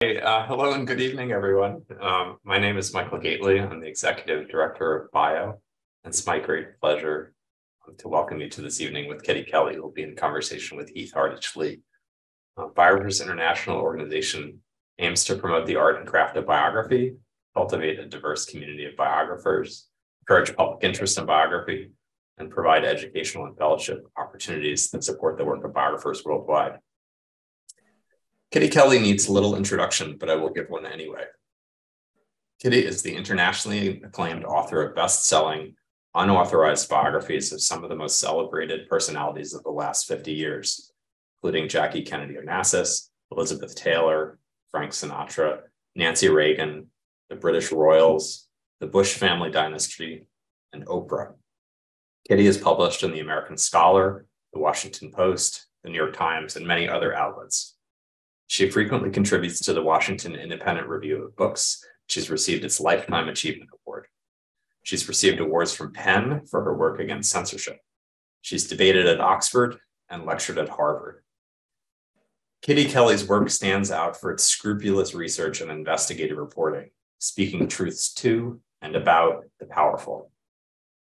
Hey, uh, hello and good evening, everyone. Um, my name is Michael Gately. I'm the Executive Director of BIO. And it's my great pleasure to welcome you to this evening with Kitty Kelley, who will be in conversation with Heath Hardage Lee. Uh, Biographers International organization aims to promote the art and craft of biography, cultivate a diverse community of biographers, encourage public interest in biography, and provide educational and fellowship opportunities that support the work of biographers worldwide. Kitty Kelley needs little introduction, but I will give one anyway. Kitty is the internationally acclaimed author of best selling, unauthorized biographies of some of the most celebrated personalities of the last 50 years, including Jackie Kennedy Onassis, Elizabeth Taylor, Frank Sinatra, Nancy Reagan, the British Royals, the Bush family dynasty, and Oprah. Kitty is published in the American Scholar, the Washington Post, the New York Times, and many other outlets. She frequently contributes to the Washington Independent Review of Books. She's received its Lifetime Achievement Award. She's received awards from PEN for her work against censorship. She's debated at Oxford and lectured at Harvard. Kitty Kelley's work stands out for its scrupulous research and investigative reporting, speaking truths to and about the powerful.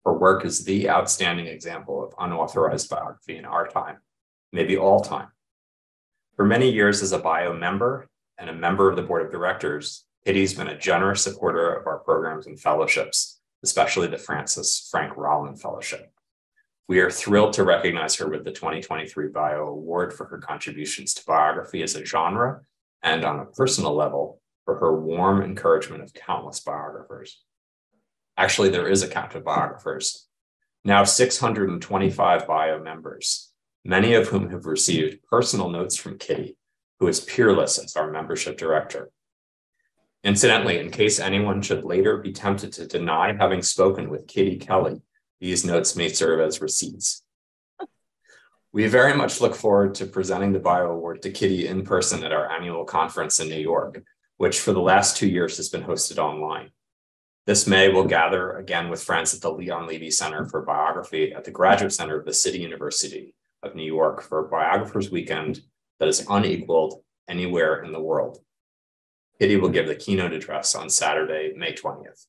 Her work is the outstanding example of unauthorized biography in our time, maybe all time. For many years as a bio member and a member of the board of directors, Kitty's been a generous supporter of our programs and fellowships, especially the Frances Frank Rollin Fellowship. We are thrilled to recognize her with the 2023 Bio Award for her contributions to biography as a genre and on a personal level for her warm encouragement of countless biographers. Actually, there is a count of biographers. Now 625 bio members, many of whom have received personal notes from Kitty, who is peerless as our membership director. Incidentally, in case anyone should later be tempted to deny having spoken with Kitty Kelley, these notes may serve as receipts. We very much look forward to presenting the Bio Award to Kitty in person at our annual conference in New York, which for the last two years has been hosted online. This May, we'll gather again with friends at the Leon Levy Center for Biography at the Graduate Center of the City University of New York for Biographers Weekend that is unequaled anywhere in the world. Kitty will give the keynote address on Saturday, May 20th.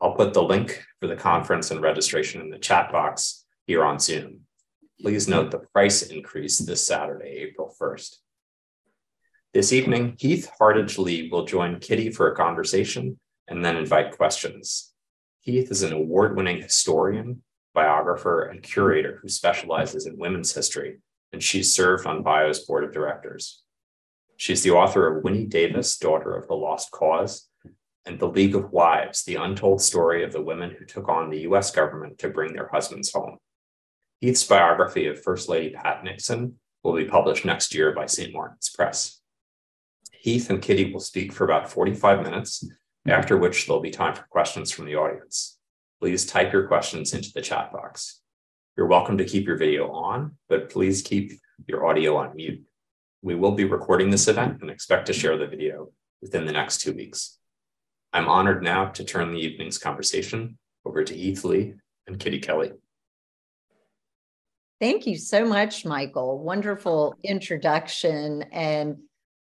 I'll put the link for the conference and registration in the chat box here on Zoom. Please note the price increase this Saturday, April 1st. This evening, Heath Hardage Lee will join Kitty for a conversation and then invite questions. Heath is an award winning historian, biographer, and curator who specializes in women's history, and she's served on BIO's board of directors. She's the author of Winnie Davis, Daughter of the Lost Cause, and The League of Wives, the untold story of the women who took on the US government to bring their husbands home. Heath's biography of First Lady Pat Nixon will be published next year by St. Martin's Press. Heath and Kitty will speak for about 45 minutes, after which there'll be time for questions from the audience please type your questions into the chat box. You're welcome to keep your video on, but please keep your audio on mute. We will be recording this event and expect to share the video within the next two weeks. I'm honored now to turn the evening's conversation over to Heath Lee and Kitty Kelley. Thank you so much, Michael. Wonderful introduction. And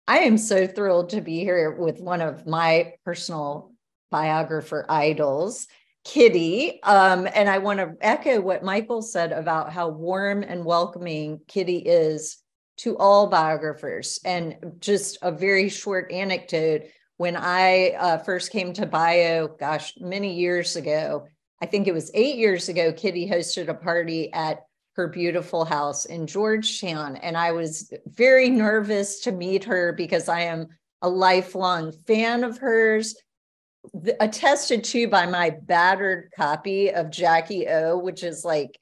I am so thrilled to be here with one of my personal biographer idols. Kitty. Um, and I want to echo what Michael said about how warm and welcoming Kitty is to all biographers. And just a very short anecdote when I uh, first came to bio, gosh, many years ago, I think it was eight years ago, Kitty hosted a party at her beautiful house in Georgetown. And I was very nervous to meet her because I am a lifelong fan of hers attested to by my battered copy of Jackie O, which is like,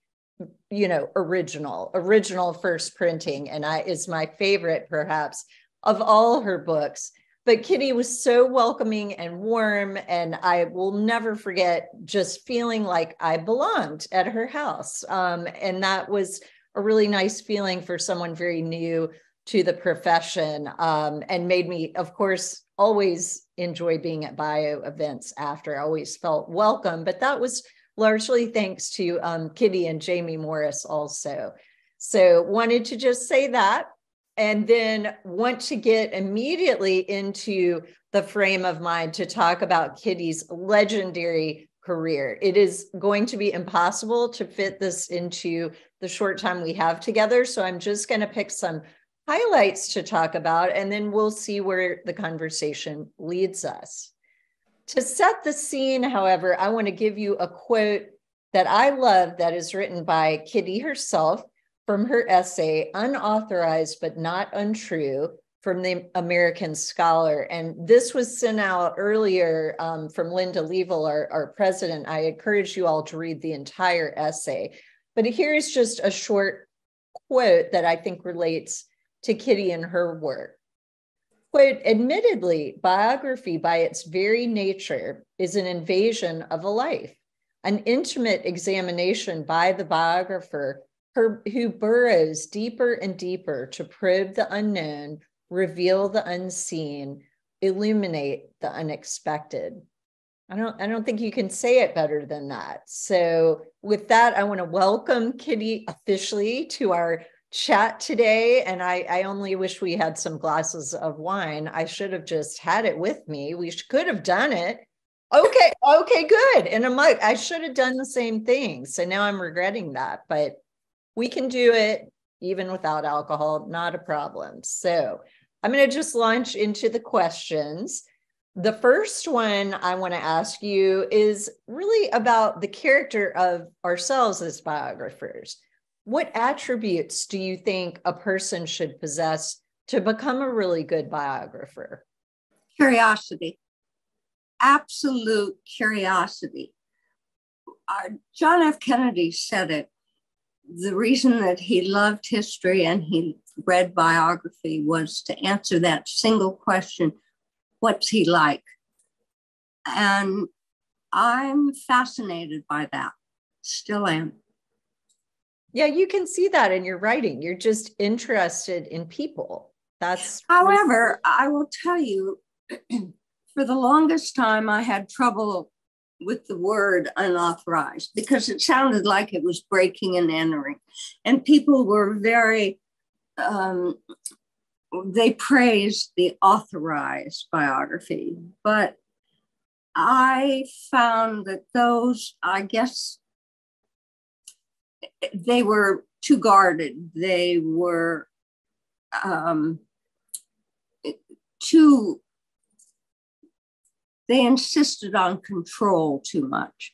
you know, original, original first printing, and I is my favorite perhaps of all her books. But Kitty was so welcoming and warm, and I will never forget just feeling like I belonged at her house. Um, and that was a really nice feeling for someone very new to the profession um, and made me, of course, always enjoy being at bio events after. I always felt welcome, but that was largely thanks to um, Kitty and Jamie Morris also. So wanted to just say that. and then want to get immediately into the frame of mind to talk about Kitty's legendary career. It is going to be impossible to fit this into the short time we have together. So I'm just going to pick some highlights to talk about, and then we'll see where the conversation leads us. To set the scene, however, I want to give you a quote that I love that is written by Kitty herself from her essay, Unauthorized but Not Untrue, from the American Scholar. And this was sent out earlier um, from Linda Leavell, our, our president. I encourage you all to read the entire essay. But here's just a short quote that I think relates to Kitty and her work. Quote, admittedly, biography by its very nature is an invasion of a life, an intimate examination by the biographer her, who burrows deeper and deeper to probe the unknown, reveal the unseen, illuminate the unexpected. I don't I don't think you can say it better than that. So with that, I want to welcome Kitty officially to our chat today. And I, I only wish we had some glasses of wine. I should have just had it with me. We could have done it. Okay, okay, good. In a mug. I should have done the same thing. So now I'm regretting that. But we can do it even without alcohol, not a problem. So I'm going to just launch into the questions. The first one I want to ask you is really about the character of ourselves as biographers. What attributes do you think a person should possess to become a really good biographer? Curiosity, absolute curiosity. Uh, John F. Kennedy said it the reason that he loved history and he read biography was to answer that single question what's he like? And I'm fascinated by that, still am. Yeah, you can see that in your writing. You're just interested in people. That's however, I will tell you, for the longest time, I had trouble with the word unauthorized because it sounded like it was breaking and entering. And people were very, um, they praised the authorized biography. But I found that those, I guess, they were too guarded. They were um, too they insisted on control too much.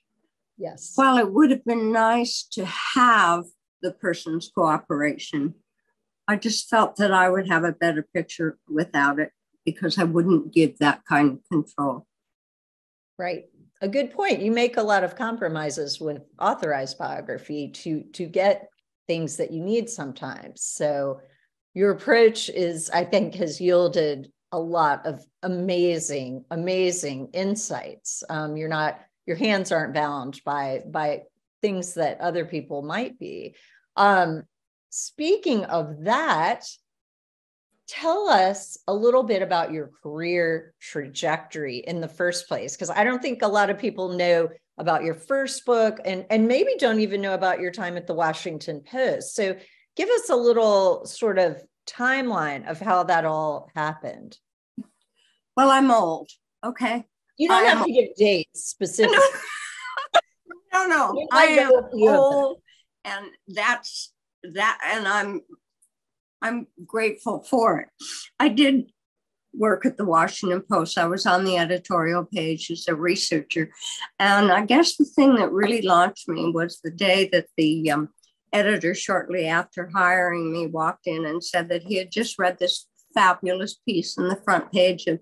Yes. While it would have been nice to have the person's cooperation, I just felt that I would have a better picture without it because I wouldn't give that kind of control. Right. A good point. You make a lot of compromises with authorized biography to to get things that you need sometimes. So your approach is, I think, has yielded a lot of amazing, amazing insights. Um, you're not, your hands aren't bound by by things that other people might be. Um, speaking of that, tell us a little bit about your career trajectory in the first place, because I don't think a lot of people know about your first book and, and maybe don't even know about your time at the Washington Post. So give us a little sort of timeline of how that all happened. Well, I'm old. Okay. You don't I have to give dates specifically. no, no. I am old, and that's that, and I'm I'm grateful for it. I did work at the Washington Post. I was on the editorial page as a researcher, and I guess the thing that really launched me was the day that the um, editor, shortly after hiring me, walked in and said that he had just read this fabulous piece in the front page of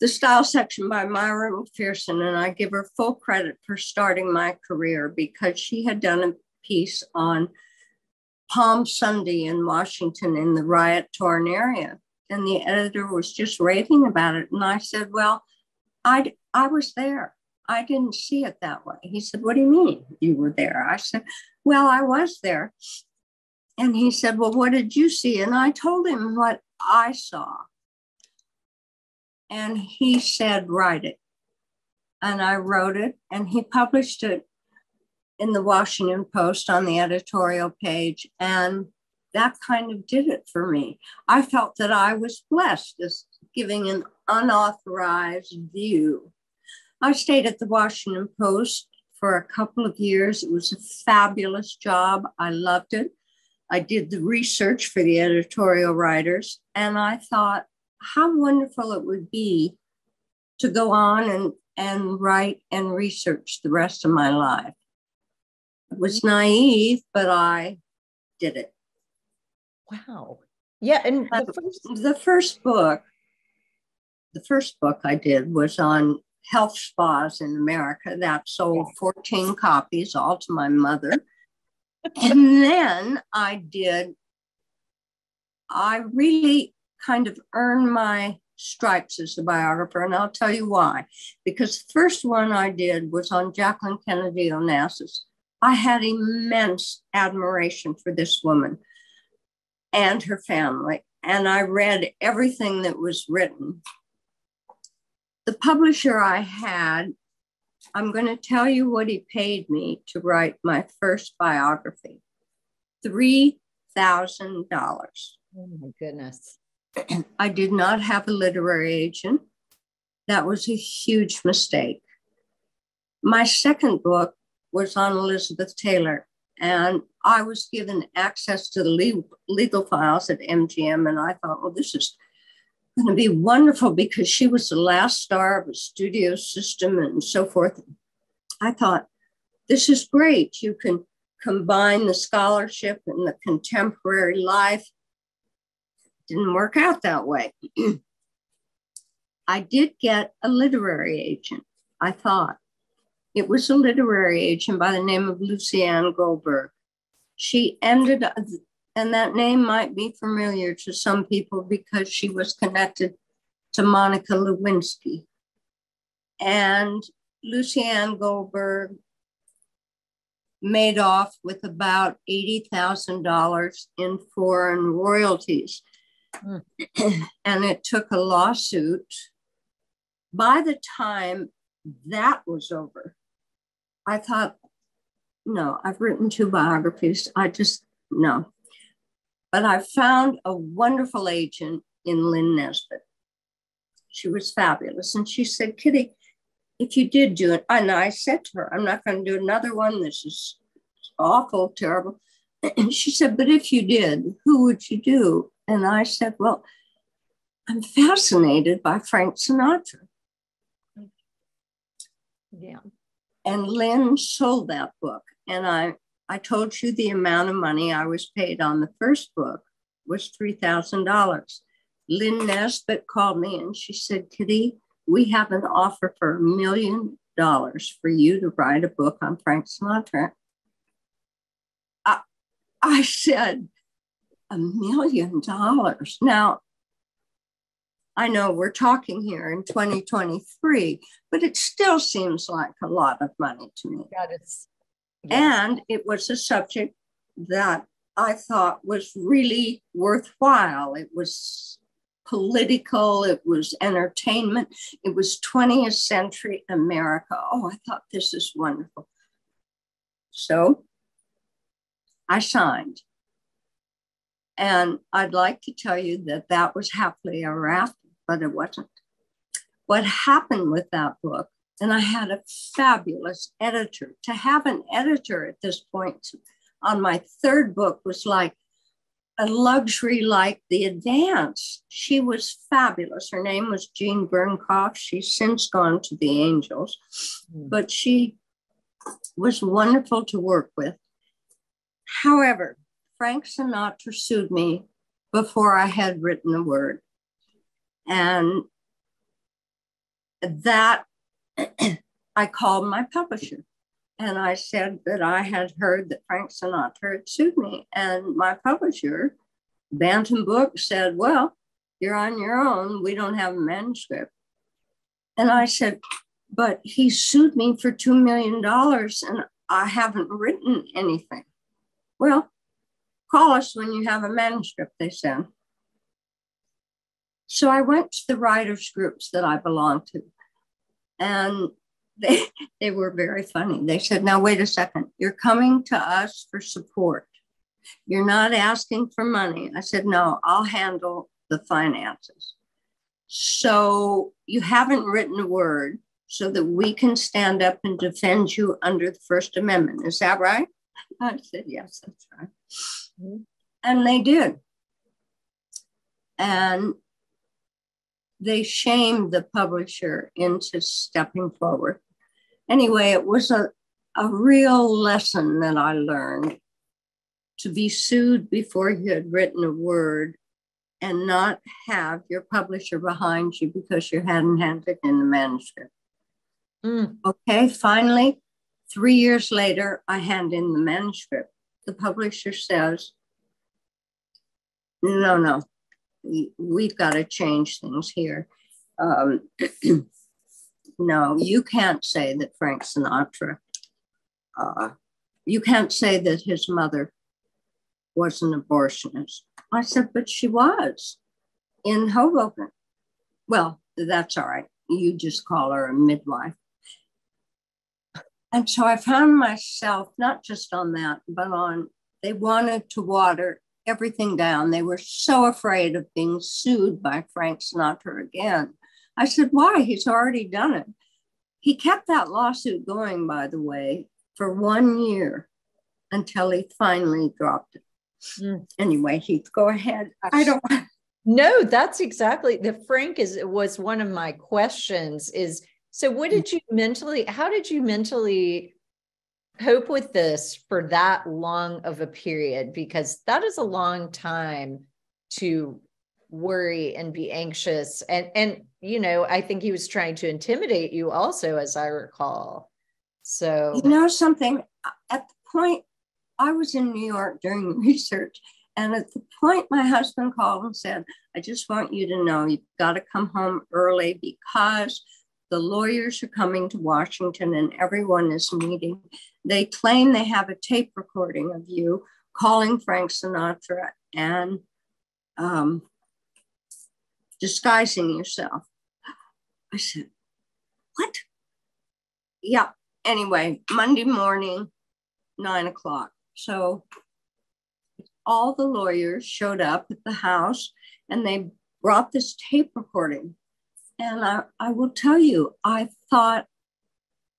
the style section by Myra MacPherson, and I give her full credit for starting my career because she had done a piece on Palm Sunday in Washington in the riot torn area. And the editor was just raving about it. And I said, Well, I, I was there. I didn't see it that way. He said, What do you mean you were there? I said, Well, I was there. And he said, Well, what did you see? And I told him what I saw. And he said, Write it. And I wrote it, and he published it in the Washington Post on the editorial page. And that kind of did it for me. I felt that I was blessed, as giving an unauthorized view. I stayed at the Washington Post for a couple of years. It was a fabulous job. I loved it. I did the research for the editorial writers, and I thought how wonderful it would be to go on and, and write and research the rest of my life. Was naive, but I did it. Wow. Yeah. And the uh, first, the first book, the first book I did was on health spas in America. That sold 14 copies, all to my mother. and then I did, I really kind of earned my stripes as a biographer, and I'll tell you why. Because the first one I did was on Jacqueline Kennedy Onassis. I had immense admiration for this woman and her family, and I read everything that was written. The publisher I had, I'm going to tell you what he paid me to write my first biography $3,000. Oh my goodness. I did not have a literary agent. That was a huge mistake. My second book was on Elizabeth Taylor, and I was given access to the legal, files at MGM. And I thought, well, this is going to be wonderful because she was the last star of a studio system and so forth. I thought, this is great. You can combine the scholarship and the contemporary life didn't work out that way. I did get a literary agent, I thought. It was a literary agent by the name of Lucianne Goldberg. She ended up, and that name might be familiar to some people because she was connected to Monica Lewinsky. And Lucianne Goldberg made off with about $80,000 in foreign royalties. Mm. and it took a lawsuit. By the time that was over, I thought, no, I've written two biographies. I just, no. But I found a wonderful agent in Lynn Nesbit. She was fabulous. And she said, Kitty, if you did do it, and I said to her, I'm not going to do another one. This is awful, terrible. And she said, But if you did, who would you do? And I said, Well, I'm fascinated by Frank Sinatra. Yeah. And Lynn sold that book. And I, I told you the amount of money I was paid on the first book was $3,000. Lynn Nesbit called me and she said, Kitty, we have an offer for a million dollars for you to write a book on Frank Sinatra. I, I said, a million dollars. Now, I know we're talking here in 2023, but it still seems like a lot of money to me. That is. And it was a subject that I thought was really worthwhile. It was political, it was entertainment, it was 20th century America. Oh, I thought this is wonderful. So I signed. And I'd like to tell you that that was happily ever after, but it wasn't. What happened with that book, and I had a fabulous editor. To have an editor at this point on my third book was like a luxury like the advance. She was fabulous. Her name was Jeanne Bernkopf. She's since gone to the Angels, mm. but she was wonderful to work with. However, Frank Sinatra sued me before I had written a word. And that I called my publisher and I said that I had heard that Frank Sinatra had sued me. And my publisher, Bantam Books, said, Well, you're on your own. We don't have a manuscript. And I said, But he sued me for $2 million and I haven't written anything. Well, Call us when you have a manuscript, they said. So I went to the writers' groups that I belonged to, and they, they were very funny. They said, Now, wait a second, you're coming to us for support. You're not asking for money. I said, No, I'll handle the finances. So you haven't written a word so that we can stand up and defend you under the First Amendment. Is that right? I said, Yes, that's right. Mm-hmm. And they did. And they shamed the publisher into stepping forward. Anyway, it was a, a real lesson that I learned to be sued before you had written a word and not have your publisher behind you because you hadn't handed in the manuscript. Mm. Okay, finally, three years later, I hand in the manuscript. The publisher says, No, no, we've got to change things here. Um, no, you can't say that Frank Sinatra, uh, you can't say that his mother was an abortionist. I said, but she was in Hoboken. Well, that's all right. You just call her a midwife. And so I found myself not just on that, but on they wanted to water everything down. They were so afraid of being sued by Frank Sinatra again. I said, Why? He's already done it. He kept that lawsuit going, by the way, for one year until he finally dropped it. Mm. Anyway, Heath, go ahead. I don't. No, that's exactly the Frank is was one of my questions. Is so what did you mentally? How did you mentally cope with this for that long of a period because that is a long time to worry and be anxious. And and you know i think he was trying to intimidate you also as i recall. So you know something? At the point i was in new york doing research and at the point my husband called and said i just want you to know you've got to come home early because the lawyers are coming to washington and everyone is meeting they claim they have a tape recording of you calling Frank Sinatra and um, disguising yourself. I said, What? Yeah. Anyway, Monday morning, nine o'clock. So all the lawyers showed up at the house and they brought this tape recording. And I, I will tell you, I thought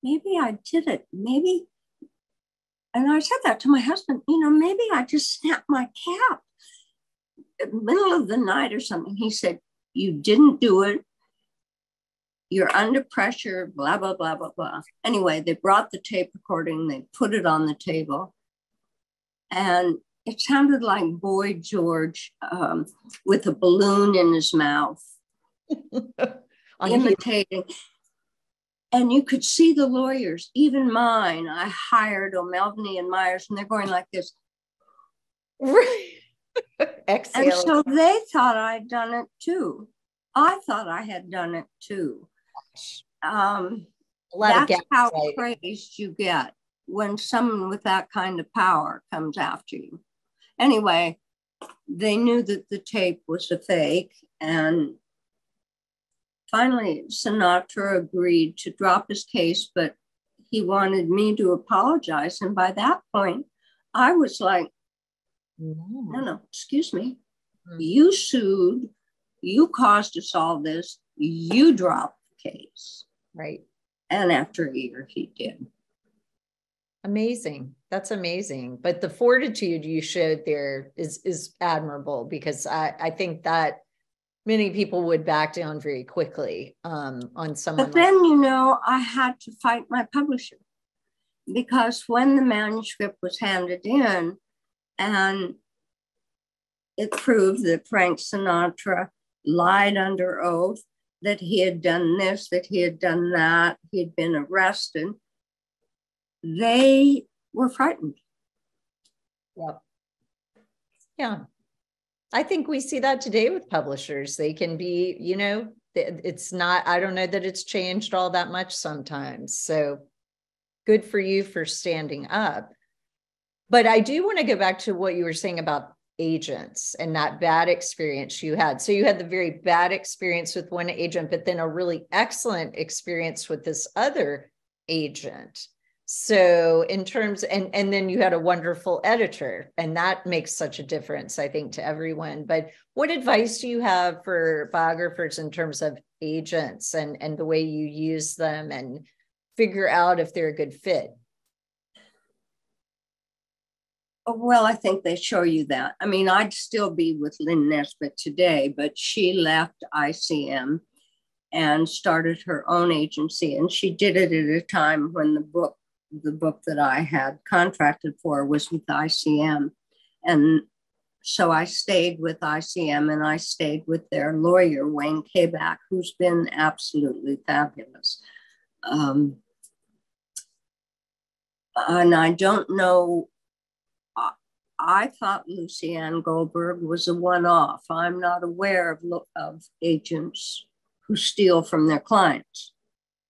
maybe I did it. Maybe and I said that to my husband, you know, maybe I just snapped my cap in the middle of the night or something. He said, You didn't do it. You're under pressure, blah, blah, blah, blah, blah. Anyway, they brought the tape recording, they put it on the table, and it sounded like Boy George um, with a balloon in his mouth, imitating and you could see the lawyers, even mine. I hired O'Melveny and Myers, and they're going like this. and so they thought I'd done it too. I thought I had done it too. Um, that's how praised you get when someone with that kind of power comes after you. Anyway, they knew that the tape was a fake, and finally, Sinatra agreed to drop his case, but he wanted me to apologize. And by that point, I was like, no, no, no excuse me. Mm-hmm. You sued, you caused us all this, you dropped the case. Right. And after a year, he did. Amazing. That's amazing. But the fortitude you showed there is is admirable because I, I think that many people would back down very quickly um, on someone. But then, you know, I had to fight my publisher because when the manuscript was handed in and it proved that Frank Sinatra lied under oath, that he had done this, that he had done that, he had been arrested, they were frightened. Yep. Yeah. I think we see that today with publishers. They can be, you know, it's not, I don't know that it's changed all that much sometimes. So good for you for standing up. But I do want to go back to what you were saying about agents and that bad experience you had. So you had the very bad experience with one agent, but then a really excellent experience with this other agent. So in terms and and then you had a wonderful editor and that makes such a difference I think to everyone. But what advice do you have for biographers in terms of agents and and the way you use them and figure out if they're a good fit? Well, I think they show you that. I mean, I'd still be with Lynn Nesbit today, but she left ICM and started her own agency. And she did it at a time when the book, the book that I had contracted for was with ICM. And so I stayed with ICM and I stayed with their lawyer, Wayne Kabak, who's been absolutely fabulous. Um, and I don't know I thought Lucianne Goldberg was a one off. I'm not aware of, of agents who steal from their clients.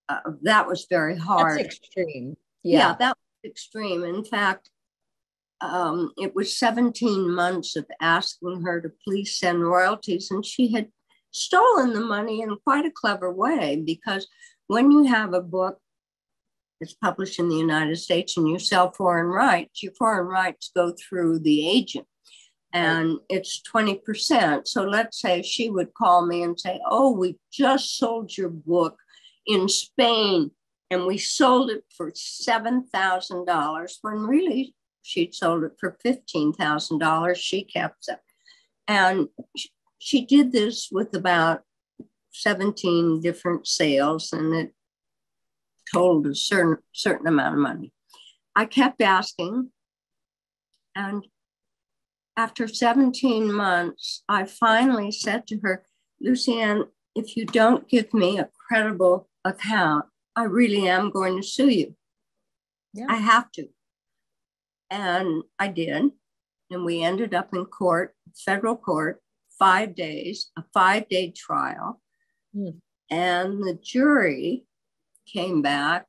Uh, that was very hard. That's extreme. Yeah, yeah that was extreme. In fact, um, it was 17 months of asking her to please send royalties, and she had stolen the money in quite a clever way because when you have a book that's published in the United States and you sell foreign rights, your foreign rights go through the agent and it's 20%. So let's say she would call me and say, Oh, we just sold your book in Spain and we sold it for $7,000 when really she'd sold it for $15,000. She kept it. And she did this with about 17 different sales and it told a certain certain amount of money. I kept asking, and after 17 months, I finally said to her, Lucianne, if you don't give me a credible account, I really am going to sue you. Yeah. I have to. And I did. And we ended up in court, federal court, five days, a five day trial. Mm. And the jury came back,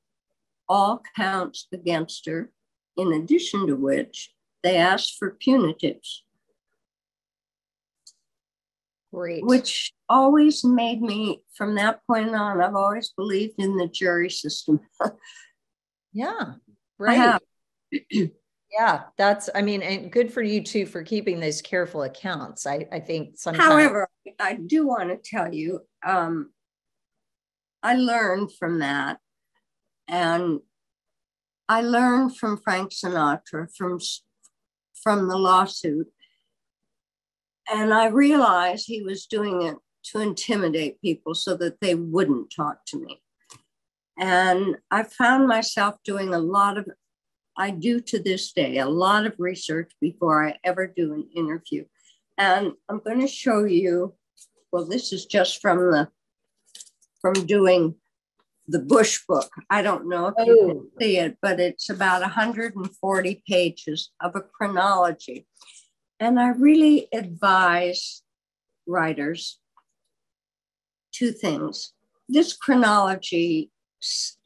all counts against her, in addition to which they asked for punitives. Great. Which always made me, from that point on, I've always believed in the jury system. yeah, right. yeah, that's, I mean, and good for you too for keeping those careful accounts. I, I think sometimes. However, I do want to tell you, um, I learned from that. And I learned from Frank Sinatra, from, from the lawsuit. And I realized he was doing it to intimidate people so that they wouldn't talk to me. And I found myself doing a lot of, I do to this day, a lot of research before I ever do an interview. And I'm going to show you, well, this is just from the from doing the Bush book. I don't know if you oh. can oh. see it, but it's about 140 pages of a chronology. And I really advise writers two things. This chronology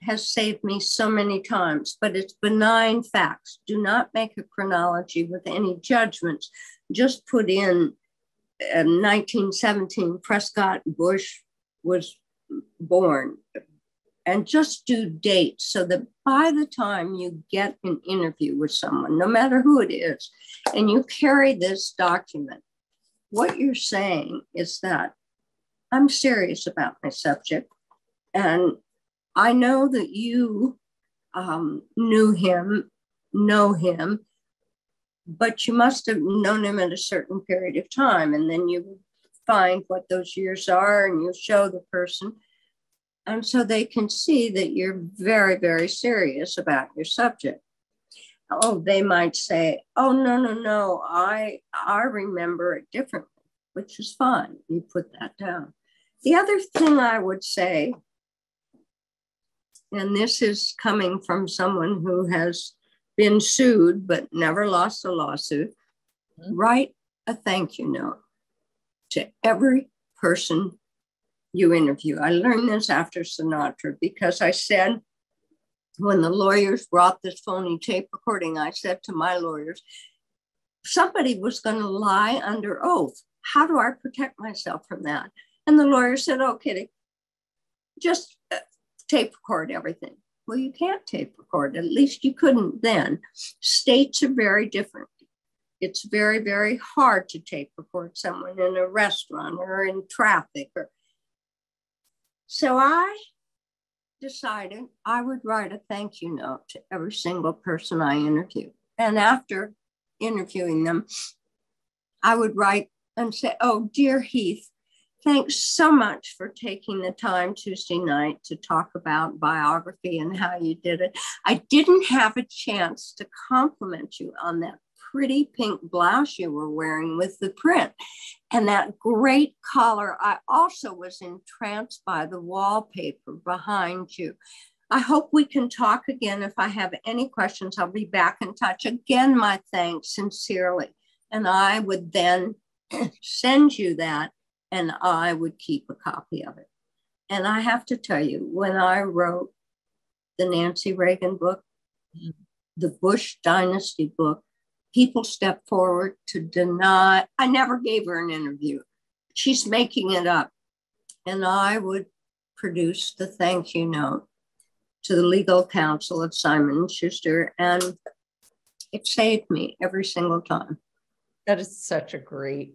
has saved me so many times, but it's benign facts. Do not make a chronology with any judgments. Just put in uh, 1917 Prescott Bush was born and just do dates so that by the time you get an interview with someone, no matter who it is, and you carry this document, what you're saying is that I'm serious about my subject. And I know that you um, knew him, know him, but you must have known him at a certain period of time. And then you find what those years are and you show the person and so they can see that you're very, very serious about your subject. Oh, they might say, oh, no, no, no, I, I remember it differently, which is fine. You put that down. The other thing I would say, and this is coming from someone who has been sued but never lost a lawsuit, mm-hmm. write a thank you note to every person you interview. I learned this after Sinatra because I said, when the lawyers brought this phony tape recording, I said to my lawyers, somebody was going to lie under oath. How do I protect myself from that? And the lawyer said, Oh, Kitty, just uh, tape record everything. Well, you can't tape record. At least you couldn't then. States are very different. It's very, very hard to tape record someone in a restaurant or in traffic. Or... So I decided I would write a thank you note to every single person I interviewed. And after interviewing them, I would write and say, Oh, dear Heath, thanks so much for taking the time Tuesday night to talk about biography and how you did it. I didn't have a chance to compliment you on that pretty pink blouse you were wearing with the print and that great collar. I also was entranced by the wallpaper behind you. I hope we can talk again. If I have any questions, I'll be back in touch. Again, my thanks sincerely. And I would then send you that and I would keep a copy of it. And I have to tell you, when I wrote the Nancy Reagan book, mm. the Bush Dynasty book, people stepped forward to deny. I never gave her an interview. She's making it up. And I would produce the thank you note to the legal counsel of Simon Schuster, and it saved me every single time. That is such a great,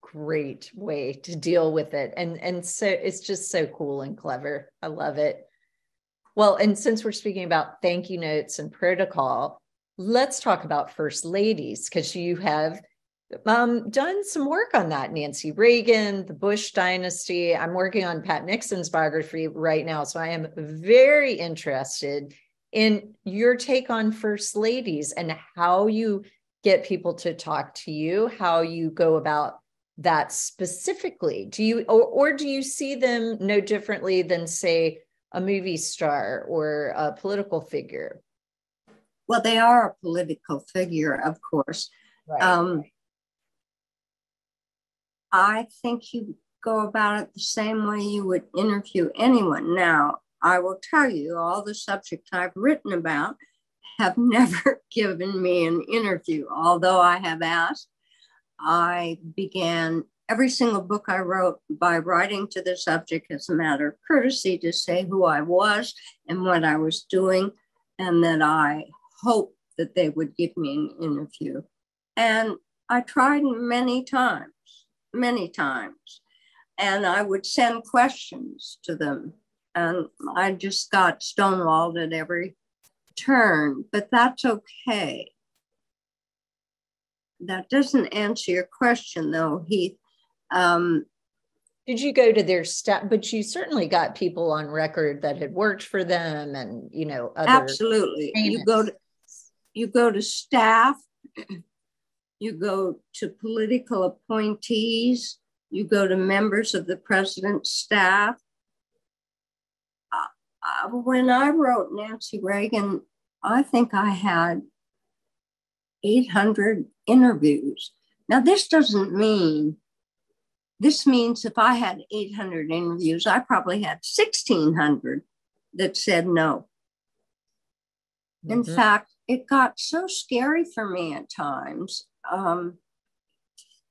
great way to deal with it, and and so it's just so cool and clever. I love it. Well, and since we're speaking about thank you notes and protocol, let's talk about first ladies because you have um, done some work on that. Nancy Reagan, the Bush dynasty. I'm working on Pat Nixon's biography right now. So I am very interested in your take on first ladies and how you get people to talk to you, how you go about that specifically. Do you, or, or do you see them no differently than, say, a movie star or a political figure? Well, they are a political figure, of course. Right. Um, I think you go about it the same way you would interview anyone. Now, I will tell you, all the subjects I've written about have never given me an interview, although I have asked. I began every single book I wrote by writing to the subject as a matter of courtesy to say who I was and what I was doing, and that I hoped that they would give me an interview. And I tried many times many times. And I would send questions to them. And I just got stonewalled at every turn, but that's okay. That doesn't answer your question, though, Heath. Um, did you go to their staff but you certainly got people on record that had worked for them and you know absolutely payments. you go to you go to staff you go to political appointees, you go to members of the president's staff. Uh, uh, when I wrote Nancy Reagan, I think I had 800 interviews. Now, this doesn't mean, this means if I had 800 interviews, I probably had 1,600 that said no. Mm-hmm. In fact, it got so scary for me at times um,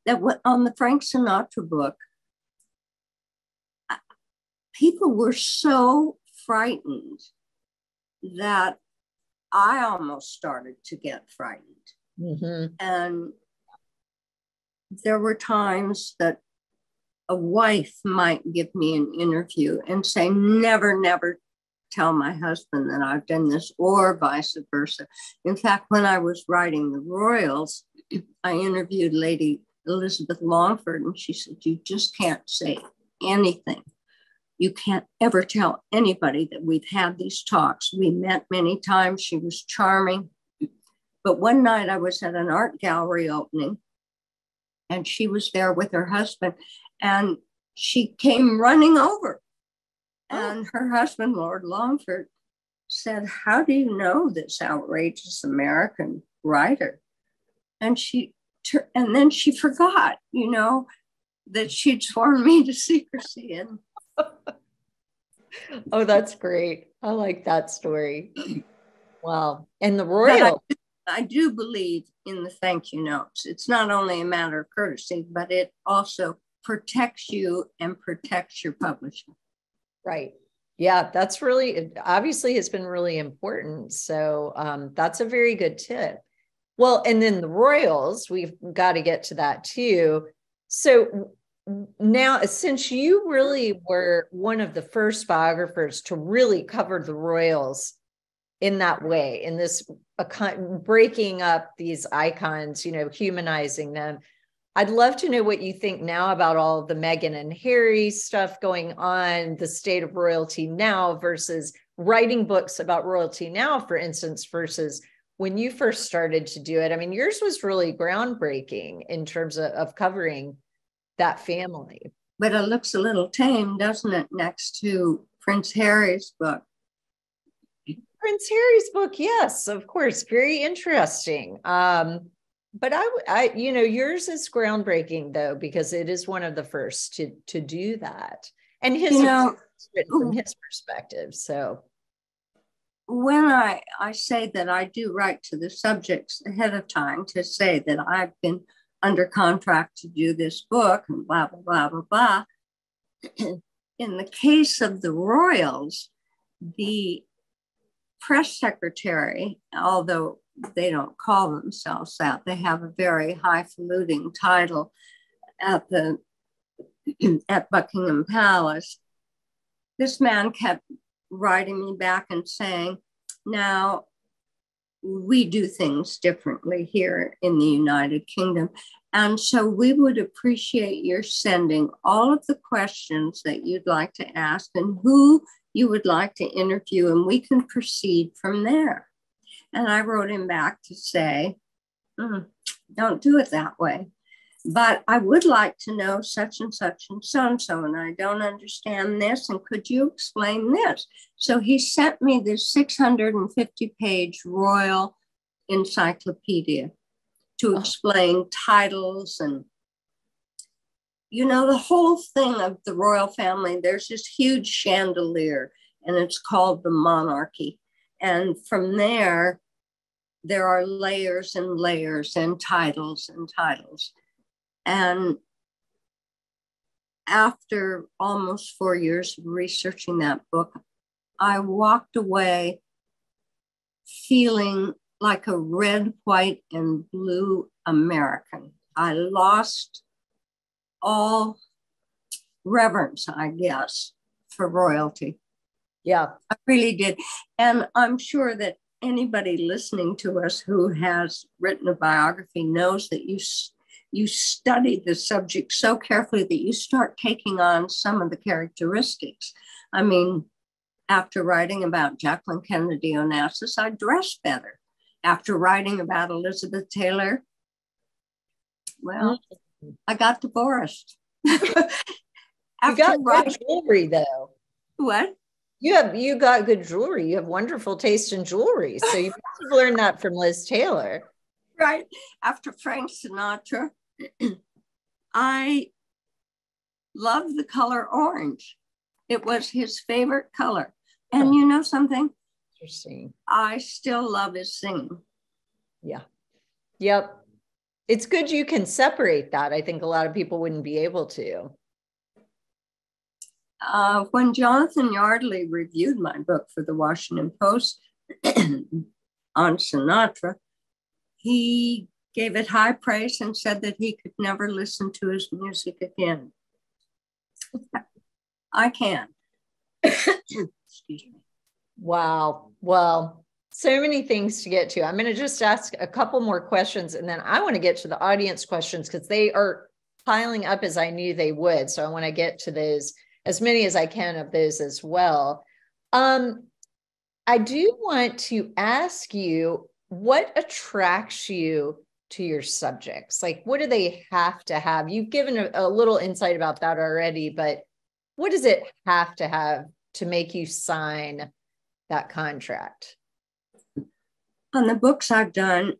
that on the Frank Sinatra book, people were so frightened that I almost started to get frightened. Mm-hmm. And there were times that a wife might give me an interview and say, never, never tell my husband that I've done this, or vice versa. In fact, when I was writing The Royals, I interviewed Lady Elizabeth Longford, and she said, You just can't say anything. You can't ever tell anybody that we've had these talks. We met many times. She was charming. But one night I was at an art gallery opening, and she was there with her husband, and she came running over. Oh. And her husband, Lord Longford, said, How do you know this outrageous American writer? and she and then she forgot you know that she'd sworn me to secrecy and oh that's great. I like that story. Wow. And the royal I, I do believe in the thank you notes. It's not only a matter of courtesy but it also protects you and protects your publisher right Yeah, that's really obviously has been really important. So um, that's a very good tip. Well, and then the Royals, we've got to get to that too. So now, since you really were one of the first biographers to really cover the Royals in that way, in this breaking up these icons, you know, humanizing them. I'd love to know what you think now about all the Meghan and Harry stuff going on, the state of royalty now versus writing books about royalty now, for instance, versus when you first started to do it. I mean, yours was really groundbreaking in terms of, of covering that family. But it looks a little tame, doesn't it, next to Prince Harry's book? Prince Harry's book, yes, of course, very interesting. Um, but I, I, you know, yours is groundbreaking though because it is one of the first to to do that, and his you know, from his perspective. So, when I I say that I do write to the subjects ahead of time to say that I've been under contract to do this book and blah blah blah blah blah. In the case of the royals, the press secretary, although they don't call themselves that. They have a very highfalutin title at the at Buckingham Palace. This man kept writing me back and saying, "Now we do things differently here in the United Kingdom." And so we would appreciate your sending all of the questions that you'd like to ask and who you would like to interview, and we can proceed from there. And I wrote him back to say, mm, don't do it that way. But I would like to know such and such and so and so, and I don't understand this. And could you explain this? So he sent me this 650 page royal encyclopedia to oh. explain titles and you know the whole thing of the royal family there's this huge chandelier and it's called the monarchy and from there, there are layers and layers and titles and titles. And after almost four years of researching that book, I walked away feeling like a red, white, and blue American. I lost all reverence, I guess, for royalty. Yeah. I really did. And I'm sure that anybody listening to us who has written a biography knows that you you study the subject so carefully that you start taking on some of the characteristics. I mean, after writing about Jacqueline Kennedy Onassis, I dressed better. After writing about Elizabeth Taylor, well, mm-hmm. I got divorced. you got writing, jewelry though. What? You have you got good jewelry. You have wonderful taste in jewelry. So you've learned that from Liz Taylor. Right. After Frank Sinatra, I love the color orange. It was his favorite color. And you know something? Interesting. I still love his singing. Yeah. Yep. It's good you can separate that. I think a lot of people wouldn't be able to. Uh, when Jonathan Yardley reviewed my book for the Washington Post on Sinatra, he gave it high praise and said that he could never listen to his music again. I can. Excuse me. Wow. Well, so many things to get to. I'm going to just ask a couple more questions and then I want to get to the audience questions because they are piling up as I knew they would. So I want to get to those as many as I can of those as well. Um, I do want to ask you what attracts you to your subjects? Like, what do they have to have? You've given a, a little insight about that already, but what does it have to have to make you sign that contract? On the books I've done,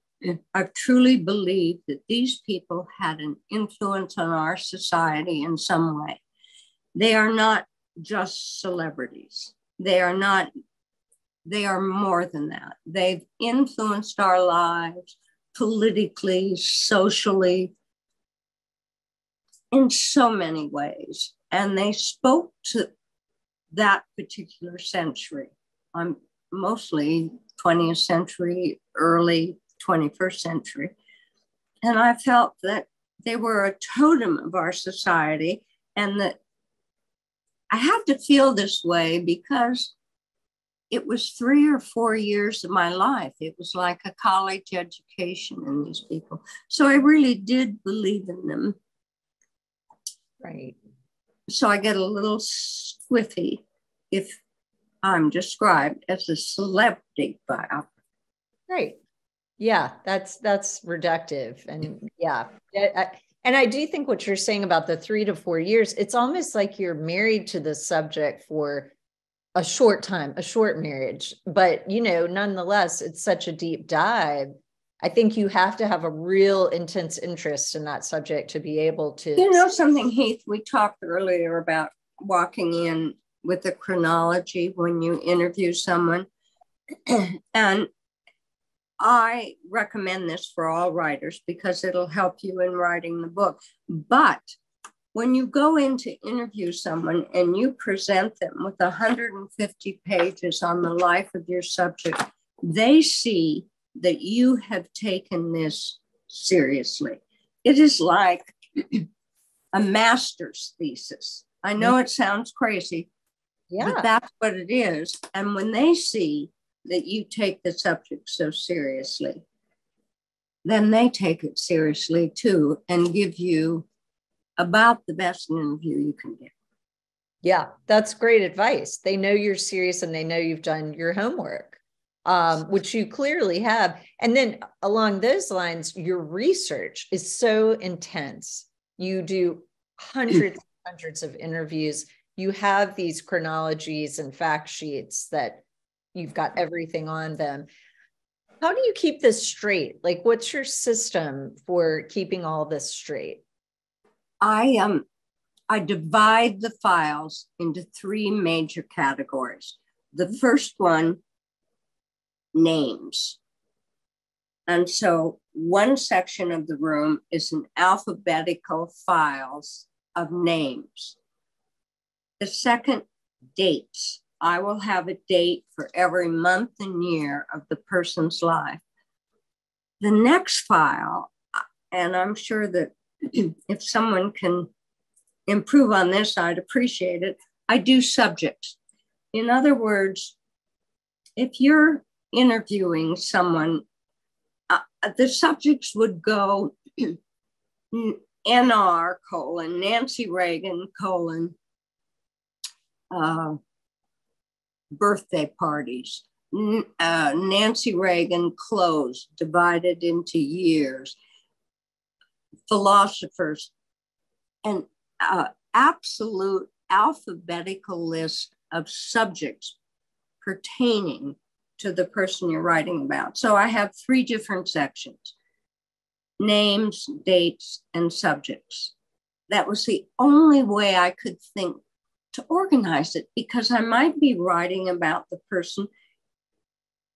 I've truly believed that these people had an influence on our society in some way they are not just celebrities. They are not, they are more than that. They've influenced our lives politically, socially, in so many ways. And they spoke to that particular century. I'm mostly 20th century, early 21st century. And I felt that they were a totem of our society and that I have to feel this way because it was three or four years of my life. It was like a college education in these people. So I really did believe in them. Right. So I get a little squiffy if I'm described as a celebrity biographer. Right. Yeah, that's that's reductive, and yeah, I, and I do think what you're saying about the three to four years, it's almost like you're married to the subject for a short time, a short marriage. But, you know, nonetheless, it's such a deep dive. I think you have to have a real intense interest in that subject to be able to. You know, something, Heath, we talked earlier about walking in with a chronology when you interview someone. and I recommend this for all writers because it'll help you in writing the book. But when you go in to interview someone and you present them with 150 pages on the life of your subject, they see that you have taken this seriously. It is like a master's thesis. I know it sounds crazy, yeah. but that's what it is. And when they see that you take the subject so seriously, then they take it seriously too and give you about the best interview you can get. Yeah, that's great advice. They know you're serious and they know you've done your homework, um, which you clearly have. And then along those lines, your research is so intense. You do hundreds hundreds of interviews. You have these chronologies and fact sheets that you've got everything on them. How do you keep this straight? Like, what's your system for keeping all this straight? I um I divide the files into three major categories. The first one, names. And so one section of the room is an alphabetical files of names. The second, dates. I will have a date for every month and year of the person's life. The next file, and I'm sure that if someone can improve on this, I'd appreciate it. I do subjects. In other words, if you're interviewing someone, uh, the subjects would go NR colon, Nancy Reagan colon, uh, birthday parties, uh, Nancy Reagan clothes divided into years, philosophers, an uh, absolute alphabetical list of subjects pertaining to the person you're writing about. So I have three different sections names, dates, and subjects. That was the only way I could think to organize it because I might be writing about the person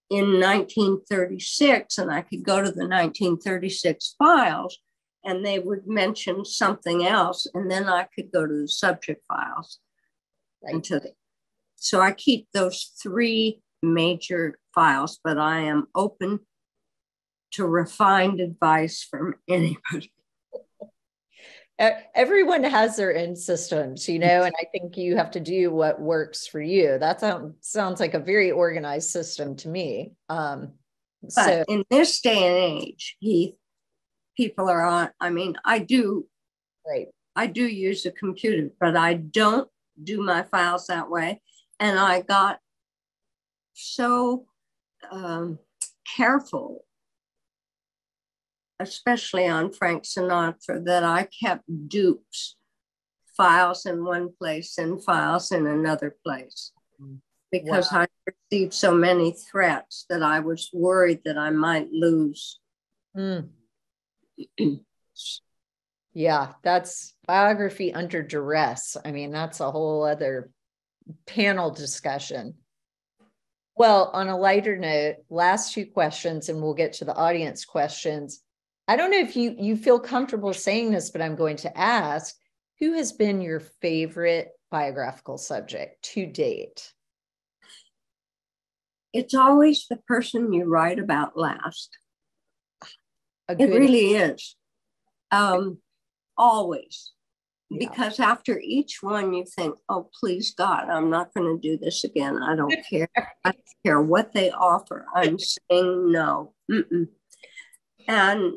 in 1936 and I could go to the 1936 files and they would mention something else, and then I could go to the subject files. Right. The, so I keep those three major files, but I am open to refined advice from anybody. Everyone has their own systems, you know, and I think you have to do what works for you. That sounds sounds like a very organized system to me. Um, but so in this day and age, Heath, people are on. I mean, I do, right. I do use a computer, but I don't do my files that way. And I got so um, careful, especially on Frank Sinatra, that I kept dupes, files in one place and files in another place. Because wow. I received so many threats that I was worried that I might lose mm yeah, that's biography under duress. I mean, that's a whole other panel discussion. Well, on a lighter note, last two questions, and we'll get to the audience questions. I don't know if you you feel comfortable saying this, but I'm going to ask: Who has been your favorite biographical subject to date? It's always the person you write about last. A It really is. Um, always. Yeah. Because after each one, you think, oh, please God, I'm not going to do this again. I don't care. I don't care what they offer. I'm saying no. Mm-mm. And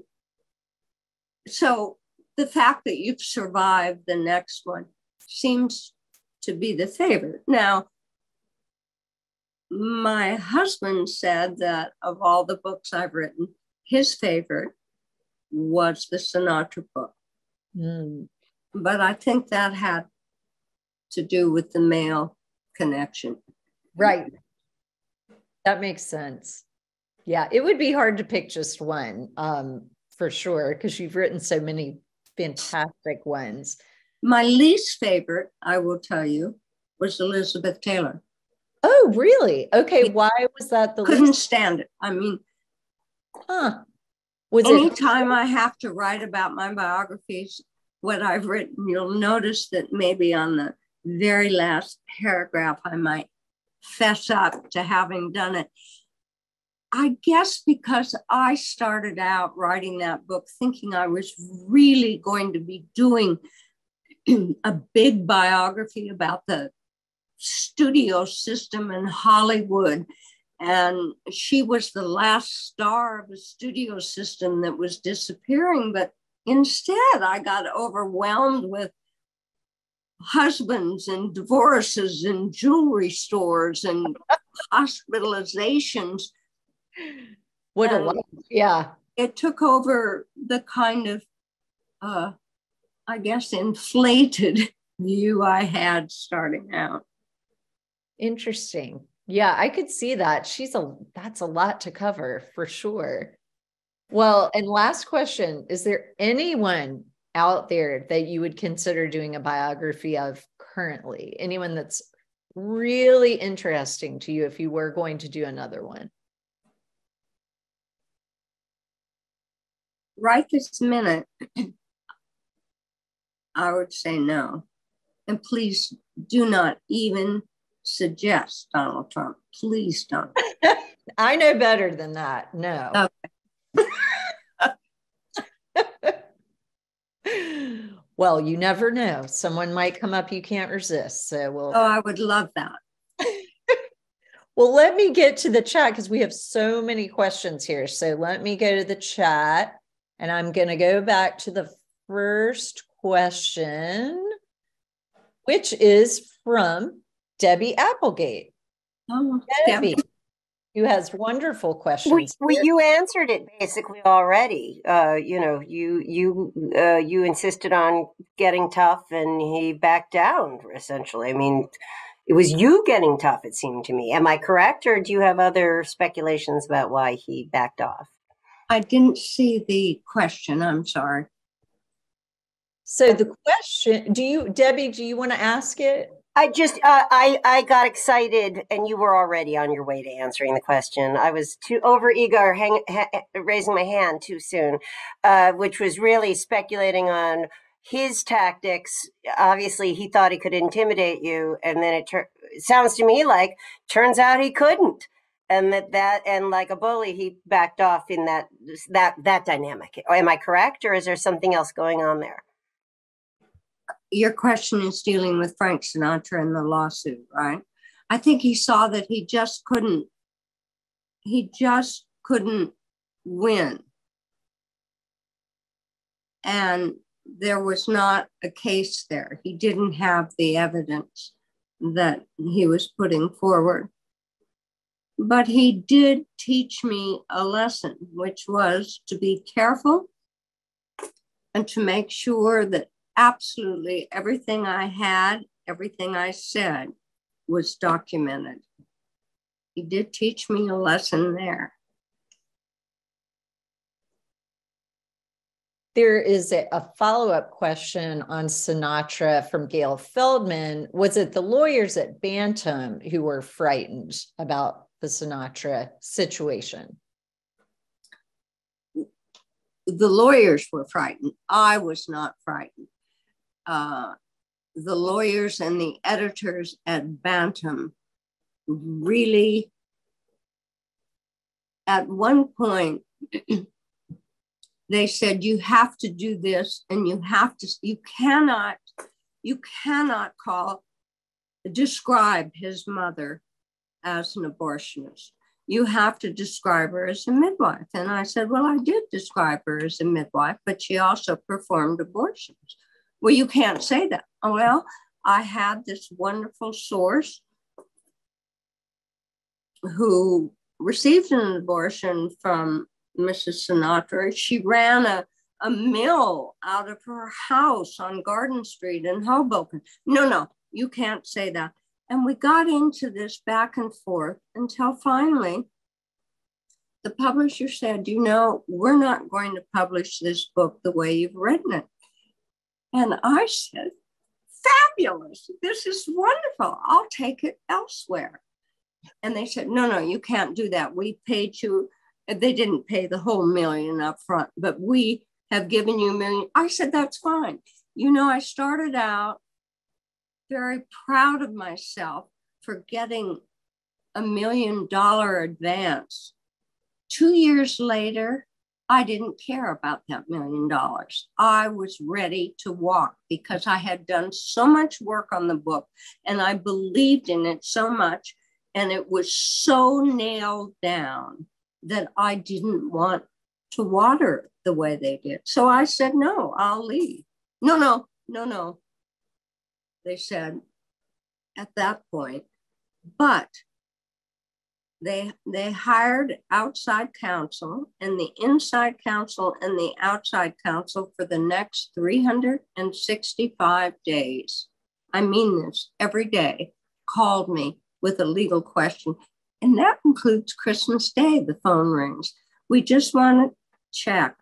so the fact that you've survived the next one seems to be the favorite. Now, my husband said that of all the books I've written, his favorite was the Sinatra book. Mm, But I think that had to do with the male connection. right. That makes sense. Yeah, it would be hard to pick just one um, for sure, because you've written so many fantastic ones. My least favorite, I will tell you, was Elizabeth Taylor. Oh, really? Okay, why was that the Couldn't least? stand it. I mean, Huh. Was it I have to write about my biographies, what I've written, you'll notice that maybe on the very last paragraph, I might fess up to having done it. I guess because I started out writing that book thinking I was really going to be doing a big biography about the studio system in Hollywood. And she was the last star of a studio system that was disappearing. But instead, I got overwhelmed with husbands and divorces and jewelry stores and hospitalizations. What a lot? Yeah. It took over the kind of, uh, I guess, inflated view I had starting out. Interesting. Yeah, I could see that. She's a that's a lot to cover for sure. Well, and last question, is there anyone out there that you would consider doing a biography of currently? Anyone that's really interesting to you if you were going to do another one? Right this minute, I would say no. And please do not even suggest Donald Trump. Please don't. I know better than that. No. Okay. well, you never know. Someone might come up you can't resist. So we'll Oh, I would love that. Well, let me get to the chat because we have so many questions here. So let me go to the chat and I'm going to go back to the first question, which is from Debbie Applegate. Oh, Debbie, who has wonderful questions. We, we, you answered it basically already. Uh, you know, you you uh, you insisted on getting tough, and he backed down. Essentially, I mean, it was you getting tough. It seemed to me. Am I correct, or do you have other speculations about why he backed off? I didn't see the question. I'm sorry. so the question, do you, Debbie, do you want to ask it? I just uh, I I got excited, and you were already on your way to answering the question. I was too over eager, hang, ha, raising my hand too soon, uh, which was really speculating on his tactics. Obviously, he thought he could intimidate you, and then it, tur- it sounds to me like turns out he couldn't, and that that and like a bully, he backed off in that that that dynamic. Am I correct, or is there something else going on there? Your question is dealing with Frank Sinatra and the lawsuit, right? I think he saw that he just couldn't, he just couldn't win. And there was not a case there. He didn't have the evidence that he was putting forward. But he did teach me a lesson, which was to be careful and to make sure that absolutely everything I had, everything I said was documented. He did teach me a lesson there. There is a, a follow up question on Sinatra from Gail Feldman. Was it the lawyers at Bantam who were frightened about the Sinatra situation? The lawyers were frightened. I was not frightened. Uh, the lawyers and the editors at Bantam really, at one point, they said, you have to do this and you have to, you cannot, you cannot call, describe his mother as an abortionist. You have to describe her as a midwife. And I said, Well, I did describe her as a midwife, but she also performed abortions. Well, you can't say that. Oh, well, I had this wonderful source who received an abortion from Mrs. Sinatra. She ran a, a mill out of her house on Garden Street in Hoboken. No, no, you can't say that. And we got into this back and forth until finally the publisher said, You know, we're not going to publish this book the way you've written it. And I said, Fabulous. This is wonderful. I'll take it elsewhere. And they said, No, no, you can't do that. We paid you. They didn't pay the whole million up front, but we have given you a million. I said, That's fine. You know, I started out very proud of myself for getting a million dollar advance. Two years later, I didn't care about that million dollars. I was ready to walk because I had done so much work on the book and I believed in it so much. And it was so nailed down that I didn't want to water the way they did. So I said, no, I'll leave. No, no, no, no they said at that point. But they they hired outside counsel and the inside counsel and the outside counsel for the next 365 days. I mean this every day, called me with a legal question. And that includes Christmas Day, the phone rings. We just want to check.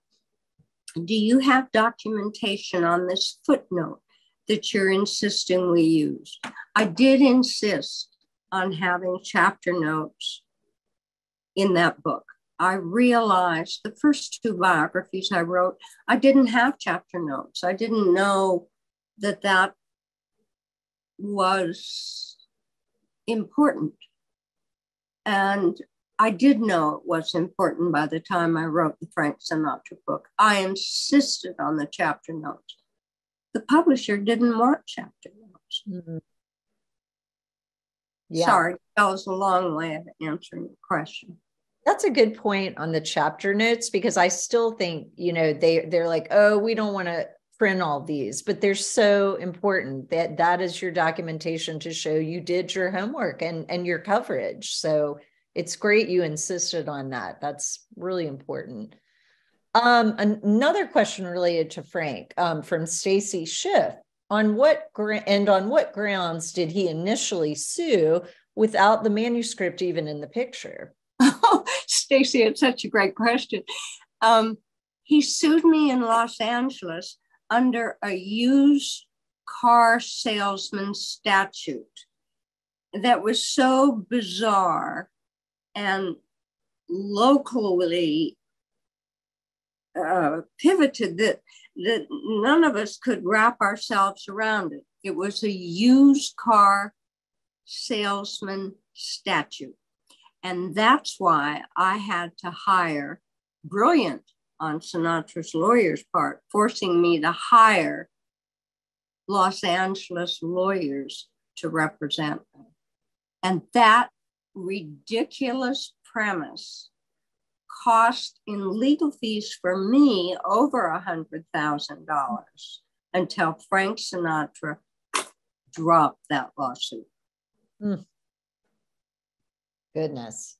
Do you have documentation on this footnote? That you're insisting we use. I did insist on having chapter notes in that book. I realized the first two biographies I wrote, I didn't have chapter notes. I didn't know that that was important. And I did know it was important by the time I wrote the Frank Sinatra book. I insisted on the chapter notes the publisher didn't want chapter notes. Mm-hmm. Yeah. Sorry, that was a long way of answering the question. That's a good point on the chapter notes because I still think, you know, they they're like, "Oh, we don't want to print all these," but they're so important that that is your documentation to show you did your homework and and your coverage. So, it's great you insisted on that. That's really important. Um, another question related to Frank um, from Stacy Schiff. On what gra- and on what grounds did he initially sue without the manuscript even in the picture? Oh, Stacy, it's such a great question. Um, he sued me in Los Angeles under a used car salesman statute that was so bizarre and locally uh, pivoted that that none of us could wrap ourselves around it. It was a used car salesman statue. And that's why I had to hire brilliant on Sinatra's lawyer's part, forcing me to hire Los Angeles lawyers to represent them. And that ridiculous premise cost in legal fees for me over a hundred thousand dollars until Frank Sinatra dropped that lawsuit. Mm. Goodness.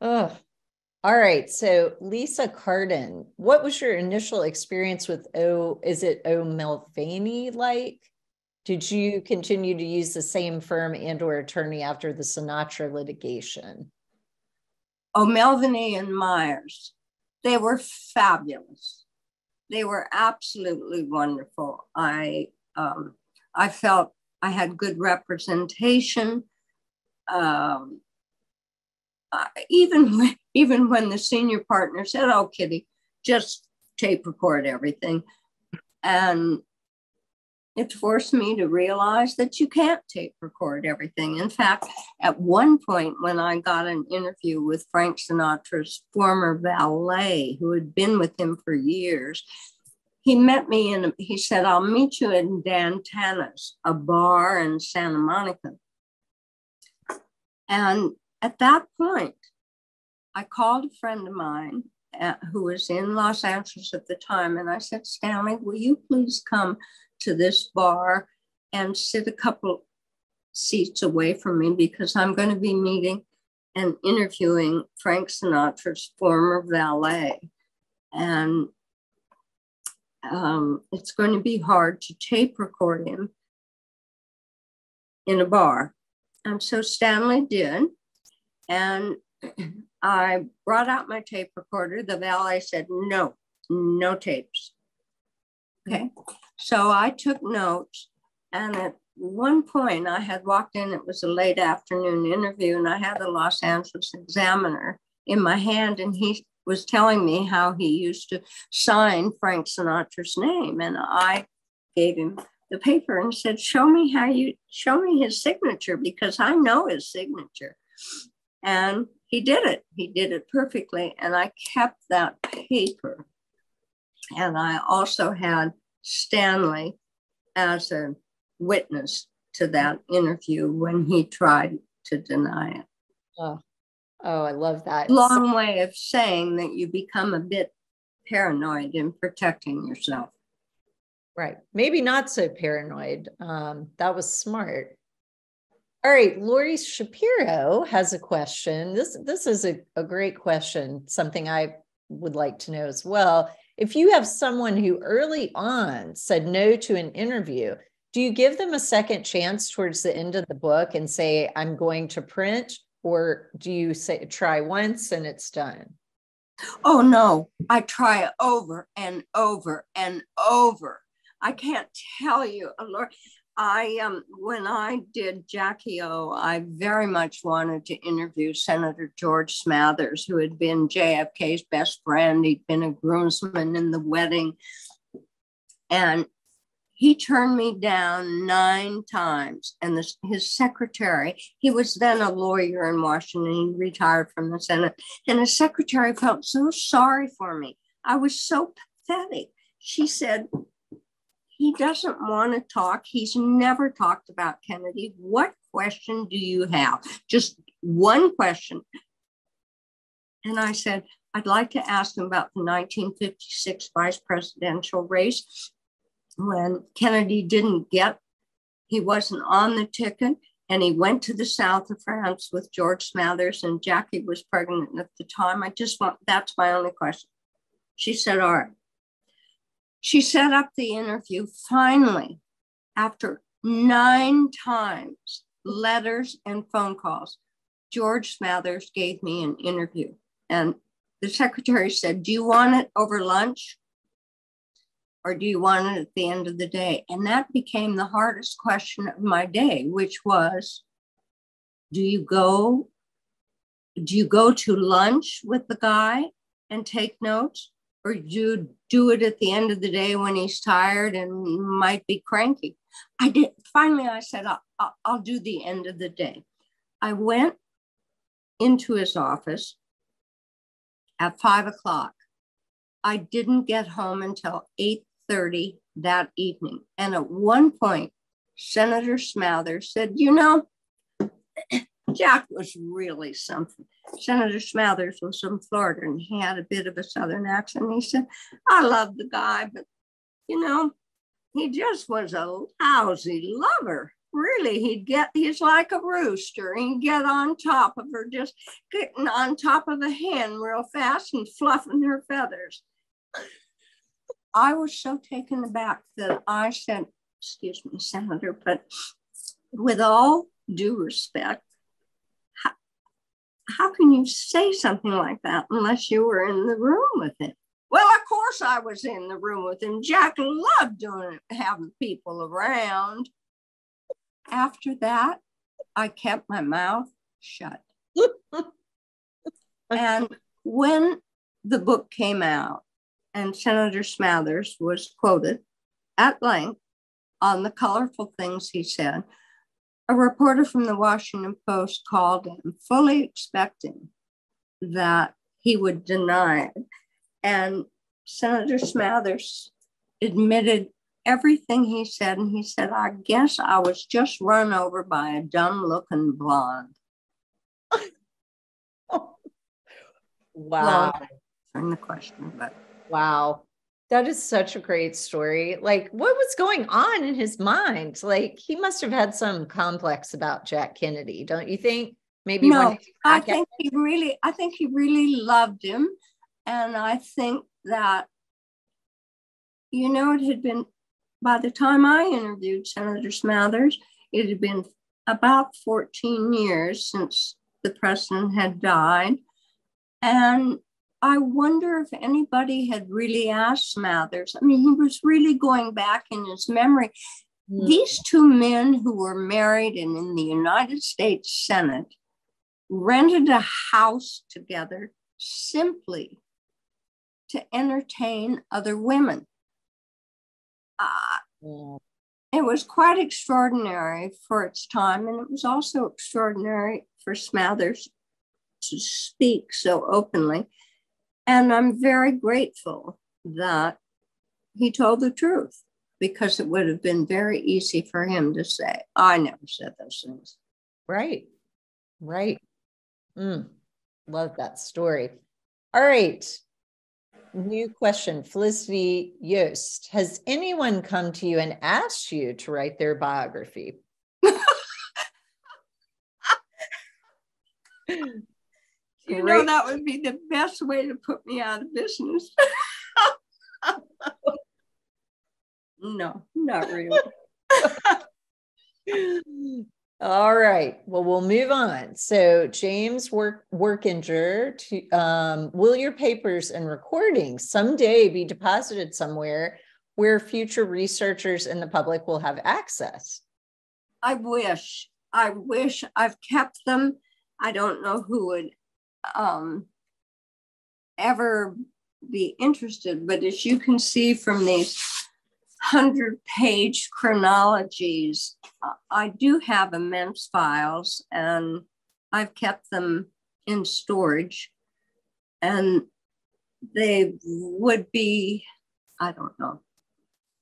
Oh, all right. So Lisa Cardin, what was your initial experience with O? Is it O'Melveny like? Did you continue to use the same firm and or attorney after the Sinatra litigation? O'Melveny and Myers. They were fabulous. They were absolutely wonderful. I um, I felt I had good representation. Um, uh, even when, even when the senior partner said, "Oh, Kitty, just tape record everything," and it forced me to realize that you can't tape record everything. In fact, at one point, when I got an interview with Frank Sinatra's former valet, who had been with him for years, he met me and he said, I'll meet you in Dan Tana's, a bar in Santa Monica. And at that point, I called a friend of mine uh, who was in Los Angeles at the time, and I said, Stanley, will you please come to this bar and sit a couple seats away from me because I'm going to be meeting and interviewing Frank Sinatra's former valet. And um, it's going to be hard to tape record him in a bar. And so Stanley did. And I brought out my tape recorder. The valet said, no, no tapes. Okay. So I took notes. And at one point, I had walked in, it was a late afternoon interview, and I had the Los Angeles Examiner in my hand, and he was telling me how he used to sign Frank Sinatra's name. And I gave him the paper and said, Show me how you show me his signature because I know his signature. And he did it. He did it perfectly. And I kept that paper. And I also had Stanley as a witness to that interview when he tried to deny it. Oh, oh I love that. Long way of saying that you become a bit paranoid in protecting yourself. Right. Maybe not so paranoid. Um, that was smart. All right, Lori Shapiro has a question. This this is a, a great question, something I would like to know as well. If you have someone who early on said no to an interview, do you give them a second chance towards the end of the book and say, I'm going to print? Or do you say try once and it's done? Oh no, I try over and over and over. I can't tell you, Lori. I um when I did Jackie O, I very much wanted to interview Senator George Smathers, who had been JFK's best friend. He'd been a groomsman in the wedding. And he turned me down nine times. And this, his secretary, he was then a lawyer in Washington, he retired from the Senate. And his secretary felt so sorry for me. I was so pathetic. She said, he doesn't want to talk. He's never talked about Kennedy. What question do you have? Just one question. And I said, I'd like to ask him about the 1956 vice presidential race when Kennedy didn't get, he wasn't on the ticket, and he went to the south of France with George Smathers, and Jackie was pregnant at the time. I just want, that's my only question. She said, All right. She set up the interview finally after nine times, letters and phone calls. George Smathers gave me an interview. And the secretary said, Do you want it over lunch? Or do you want it at the end of the day? And that became the hardest question of my day, which was do you go do you go to lunch with the guy and take notes or do you do it at the end of the day when he's tired and might be cranky. I did. Finally, I said, I'll, I'll, do the end of the day. I went into his office at five o'clock. I didn't get home until 8:30 that evening. And at one point, Senator Smathers said, you know, Jack was really something. Senator Smathers was from Florida and he had a bit of a Southern accent. He said, I love the guy, but you know, he just was a lousy lover. Really, he'd get, he's like a rooster. He'd get on top of her, just getting on top of a hen real fast and fluffing her feathers. I was so taken aback that I said, excuse me, Senator, but with all due respect, how can you say something like that unless you were in the room with him? Well, of course I was in the room with him. Jack loved doing it, having people around. After that, I kept my mouth shut. and when the book came out and Senator Smathers was quoted at length, on the colorful things he said. A reporter from the Washington Post called him, fully expecting that he would deny it. And Senator Smathers admitted everything he said. And he said, I guess I was just run over by a dumb looking blonde. wow. Well, the question, but wow. That is such a great story. Like, what was going on in his mind? Like, he must have had some complex about Jack Kennedy, don't you think? Maybe no, I think he really, I think he really loved him, and I think that, you know, it had been by the time I interviewed Senator Smathers, it had been about 14 years since the president had died, and I wonder if anybody had really asked Smathers. I mean, he was really going back in his memory. Mm. These two men who were married and in the United States Senate rented a house together simply to entertain other women. Uh, yeah. It was quite extraordinary for its time, and it was also extraordinary for Smathers to speak so openly. And I'm very grateful that he told the truth because it would have been very easy for him to say, I never said those things. Right, right. Mm, love that story. All right. New question. Felicity Yost. Has anyone come to you and asked you to write their biography? You know, that would be the best way to put me out of business. no, not really. All right. Well, we'll move on. So, James Work Workinger, to, um, will your papers and recordings someday be deposited somewhere where future researchers and the public will have access? I wish. I wish I've kept them. I don't know who would um, ever be interested. But as you can see from these 100 page chronologies, I do have immense files and I've kept them in storage. And they would be, I don't know,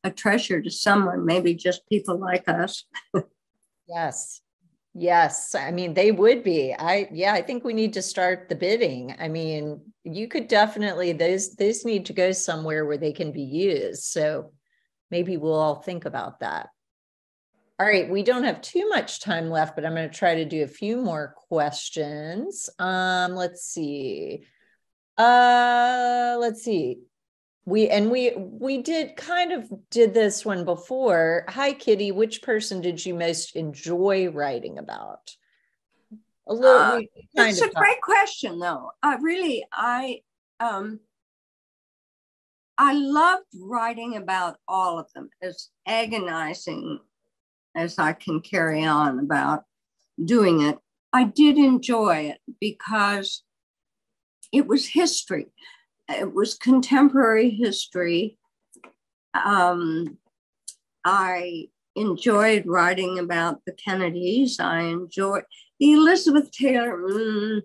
a treasure to someone, maybe just people like us. yes. Yes, I mean they would be. I yeah, I think we need to start the bidding. I mean, you could definitely those those need to go somewhere where they can be used. So maybe we'll all think about that. All right, we don't have too much time left, but I'm going to try to do a few more questions. Um, let's see. Uh, let's see we and we we did kind of did this one before. Hi kitty which person did you most enjoy writing about? A little uh, it's a talk. great question though. Uh, really i um i loved writing about all of them as agonizing as i can carry on about doing it. I did enjoy it because it was history it was contemporary history. Um, I enjoyed writing about the Kennedys. I enjoyed the Elizabeth Taylor, mm,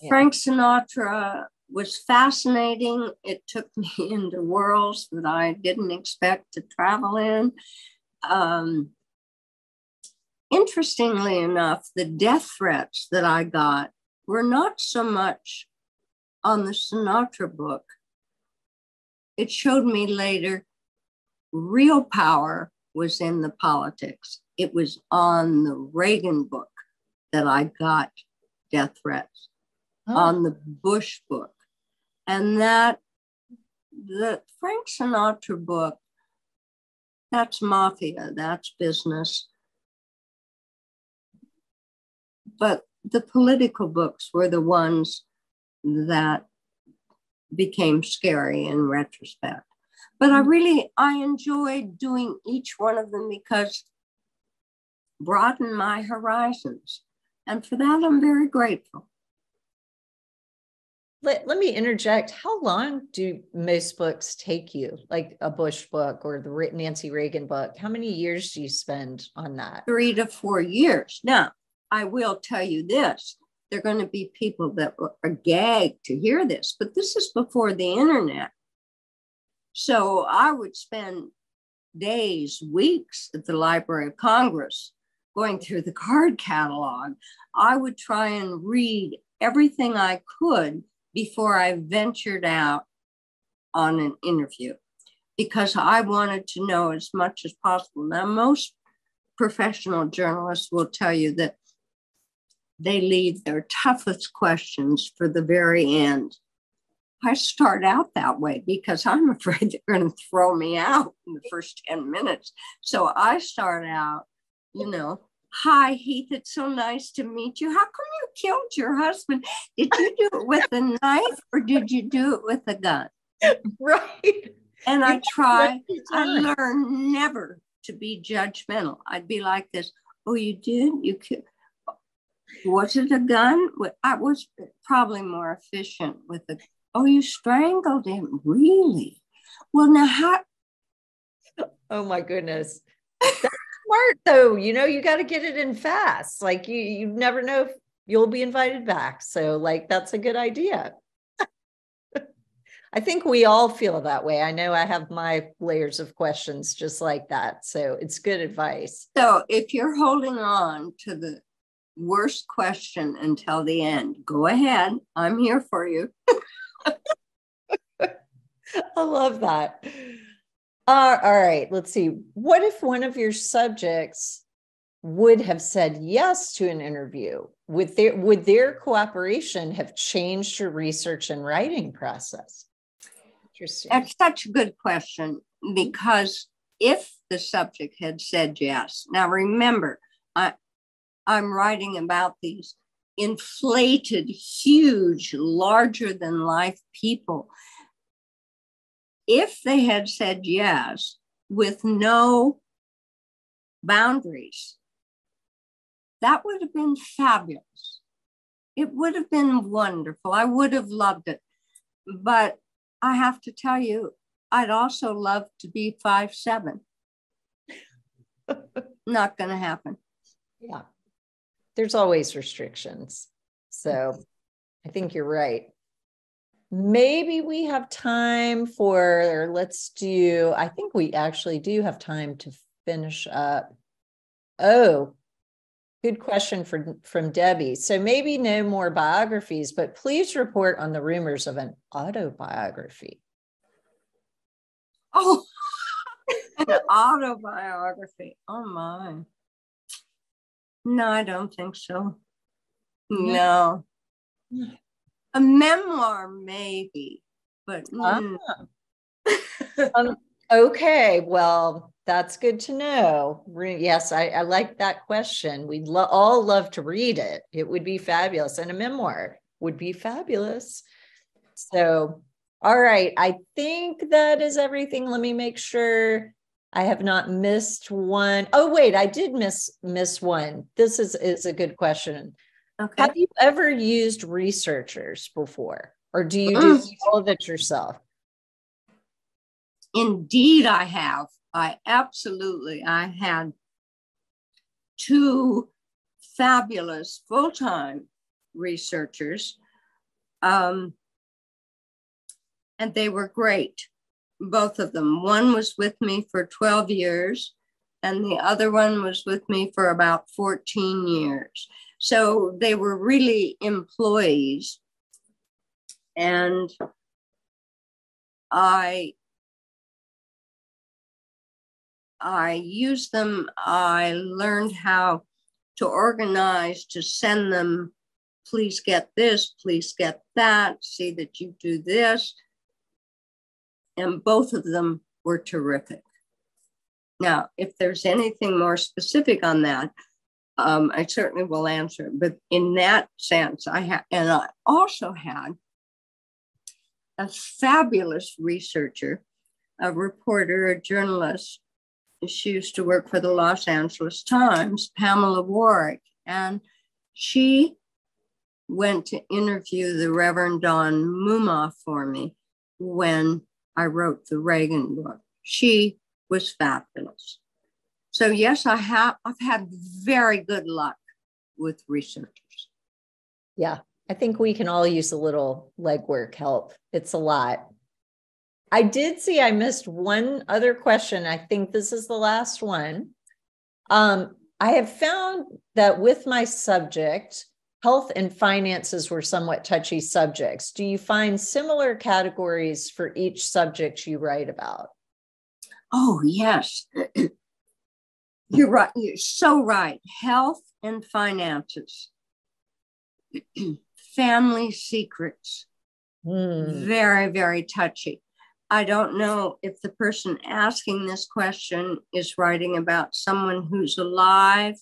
yeah. Frank Sinatra was fascinating. It took me into worlds that I didn't expect to travel in. Um, interestingly enough, the death threats that I got were not so much on the Sinatra book, it showed me later real power was in the politics. It was on the Reagan book that I got death threats, oh. on the Bush book. And that, the Frank Sinatra book, that's mafia, that's business. But the political books were the ones that became scary in retrospect. But I mm. really I enjoyed doing each one of them because broadened my horizons. And for that I'm very grateful. let, let me interject. How long do most books take you, like a Bush book or the Nancy Reagan book? How many years do you spend on that? Three to four years. Now, I will tell you this there are going to be people that are gagged to hear this, but this is before the internet. So I would spend days, weeks at the Library of Congress going through the card catalog. I would try and read everything I could before I ventured out on an interview because I wanted to know as much as possible. Now, most professional journalists will tell you that they leave their toughest questions for the very end. I start out that way because I'm afraid they're going to throw me out in the first 10 minutes. So I start out, you know, hi, Heath, it's so nice to meet you. How come you killed your husband? Did you do it with a knife or did you do it with a gun? Right. And I try, I learn never to be judgmental. I'd be like this. Oh, you did? You killed? Was it a gun? I was probably more efficient with the. Oh, you strangled him? Really? Well, now how? Oh my goodness. That's smart though. You know, you got to get it in fast. Like you, you never know if you'll be invited back. So, like, that's a good idea. I think we all feel that way. I know I have my layers of questions just like that. So it's good advice. So if you're holding on to the worst question until the end. Go ahead. I'm here for you. I love that. Uh, all right, let's see. What if one of your subjects would have said yes to an interview? Would their would their cooperation have changed your research and writing process? Interesting. That's such a good question because if the subject had said yes, now remember, I, I'm writing about these inflated, huge, larger than life people. If they had said yes with no boundaries, that would have been fabulous. It would have been wonderful. I would have loved it. But I have to tell you, I'd also love to be five seven. Not going to happen. Yeah there's always restrictions. So mm-hmm. I think you're right. Maybe we have time for, let's do, I think we actually do have time to finish up. Oh, good question for, from Debbie. So maybe no more biographies, but please report on the rumors of an autobiography. Oh, an autobiography. Oh my. No, I don't think so. No. A memoir, maybe, but. Mm. um, okay, well, that's good to know. Yes, I, I like that question. We'd lo- all love to read it. It would be fabulous. And a memoir would be fabulous. So, all right. I think that is everything. Let me make sure I have not missed one. Oh wait, I did miss miss one. This is is a good question. Okay. Have you ever used researchers before, or do you do all of it yourself? Indeed, I have. I absolutely. I had two fabulous full time researchers, um, and they were great both of them. One was with me for 12 years, and the other one was with me for about 14 years. So they were really employees. And I I used them. I learned how to organize, to send them, please get this, please get that, see that you do this and both of them were terrific. Now, if there's anything more specific on that, um, I certainly will answer. But in that sense, I had, and I also had a fabulous researcher, a reporter, a journalist. She used to work for the Los Angeles Times, Pamela Warrick, and she went to interview the Reverend Donn Moomaw for me when I wrote the Reagan book. She was fabulous. So yes, I have I've had very good luck with researchers. Yeah, I think we can all use a little legwork help. It's a lot. I did see I missed one other question. I think this is the last one. Um, I have found that with my subject, health and finances were somewhat touchy subjects. Do you find similar categories for each subject you write about? Oh, yes. You're right. You're so right. Health and finances, family secrets, mm. very, very touchy. I don't know if the person asking this question is writing about someone who's alive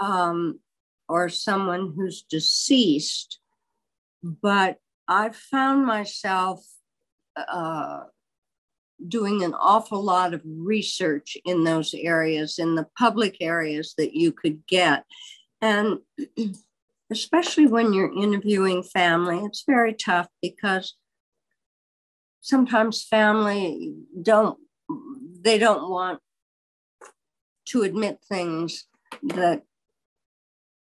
um, or someone who's deceased, but I've found myself uh, doing an awful lot of research in those areas, in the public areas that you could get. And especially when you're interviewing family, it's very tough because sometimes family don't they don't want to admit things that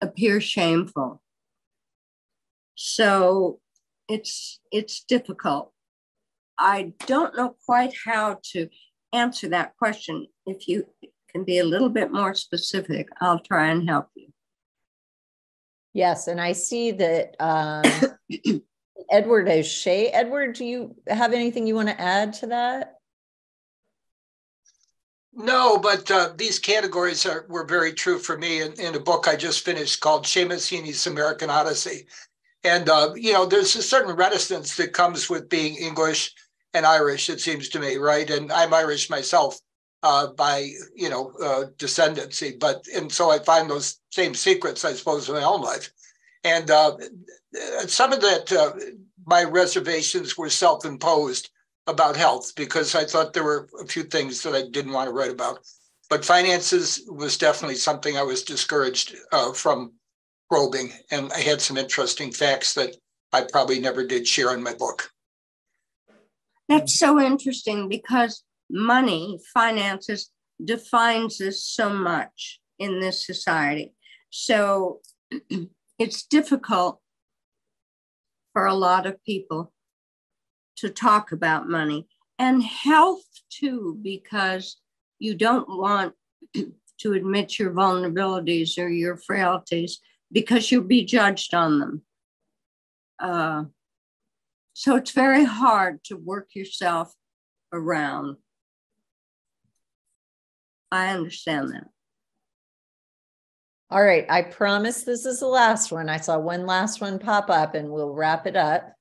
appear shameful so it's it's difficult I don't know quite how to answer that question. If you can be a little bit more specific, I'll try and help you. Yes, and I see that um, Edward O'Shea. Edward, do you have anything you want to add to that? No, but uh, these categories are, were very true for me in, in a book I just finished called Seamus Heaney's American Odyssey. And, uh, you know, there's a certain reticence that comes with being English and Irish, it seems to me, right? And I'm Irish myself uh, by you know uh, descendancy, but and so I find those same secrets, I suppose, in my own life. And uh, some of that, uh, my reservations were self-imposed about health because I thought there were a few things that I didn't want to write about. But finances was definitely something I was discouraged uh, from probing, and I had some interesting facts that I probably never did share in my book. That's so interesting because money, finances, defines us so much in this society. So it's difficult for a lot of people to talk about money and health too, because you don't want to admit your vulnerabilities or your frailties because you'll be judged on them. Uh, so it's very hard to work yourself around. I understand that. All right. I promise this is the last one. I saw one last one pop up and we'll wrap it up.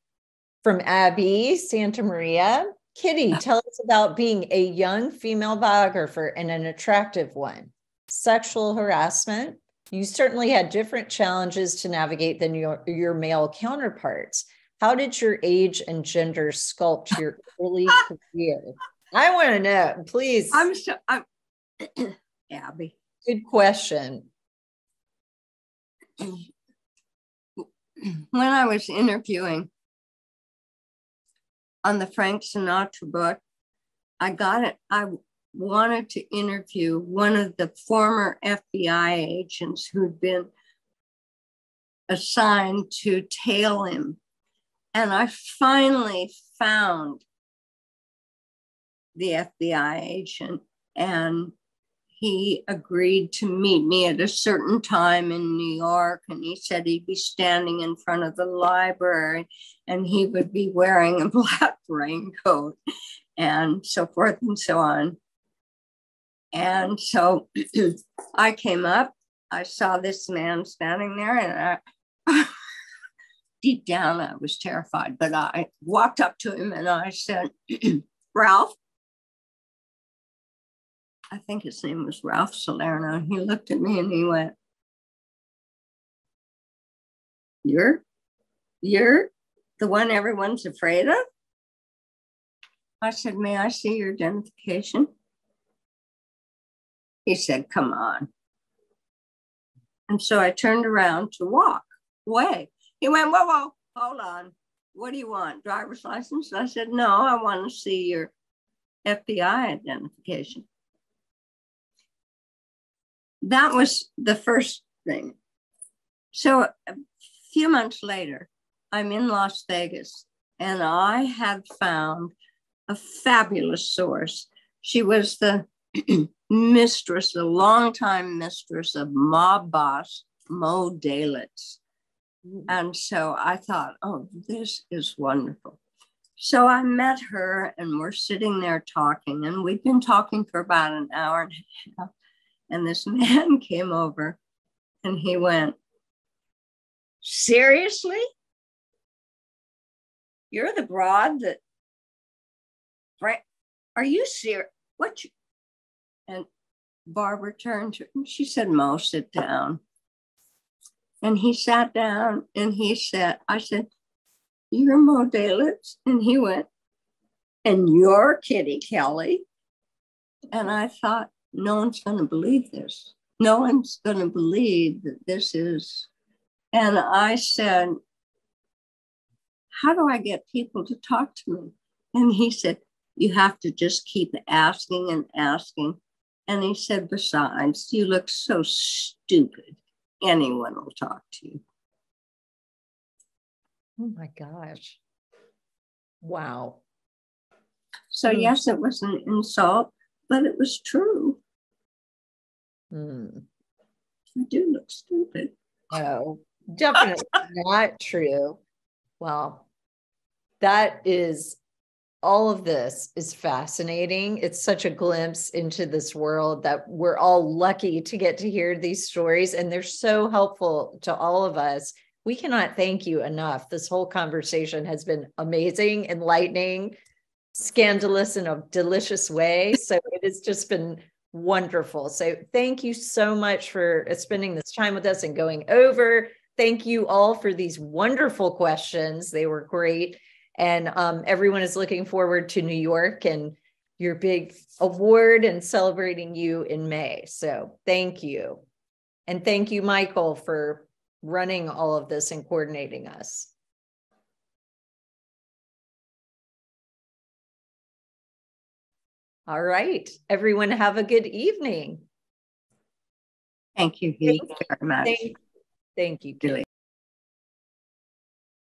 From Abby Santa Maria. Kitty, tell us about being a young female biographer and an attractive one. Sexual harassment. You certainly had different challenges to navigate than your, your male counterparts. How did your age and gender sculpt your early career? I want to know, please. I'm so I'm Abby. Good question. When I was interviewing on the Frank Sinatra book, I got it. I wanted to interview one of the former FBI agents who'd been assigned to tail him and I finally found the FBI agent, and he agreed to meet me at a certain time in New York. And he said he'd be standing in front of the library and he would be wearing a black raincoat and so forth and so on. And so I came up, I saw this man standing there, and I deep down, I was terrified, but I walked up to him and I said, Ralph, I think his name was Ralph Salerno. He looked at me and he went, You're, you're the one everyone's afraid of? I said, May I see your identification? He said, Come on. And so I turned around to walk away. He went, whoa, whoa, hold on. What do you want? Driver's license? I said, no, I want to see your FBI identification. That was the first thing. So a few months later, I'm in Las Vegas and I had found a fabulous source. She was the mistress, the longtime mistress of mob boss Moe Dalitz. Mm-hmm. And so I thought, oh, this is wonderful. So I met her and we're sitting there talking, and we've been talking for about an hour and a half. And this man came over and he went, Seriously? You're the broad that, right? Are you serious? What? You? And Barbara turned to him. She said, Moe, sit down. And he sat down and he said, I said, You're Moe Dalitz. And he went, And you're Kitty Kelley. And I thought, No one's going to believe this. No one's going to believe that this is. And I said, How do I get people to talk to me? And he said, You have to just keep asking and asking. And he said, Besides, you look so stupid anyone will talk to you. Oh my gosh. Wow. So, mm. yes, it was an insult, but it was true. Mm. I do look stupid. No, definitely not true. Well, that is all of this is fascinating. It's such a glimpse into this world that we're all lucky to get to hear these stories, and they're so helpful to all of us. We cannot thank you enough. This whole conversation has been amazing, enlightening, scandalous in a delicious way. So it has just been wonderful. So thank you so much for spending this time with us and going over. Thank you all for these wonderful questions. They were great. And um, everyone is looking forward to New York and your big award and celebrating you in May. So thank you. And thank you, Michael, for running all of this and coordinating us. All right, everyone have a good evening. Thank you, Thank, very much. Thank, thank you, Julie.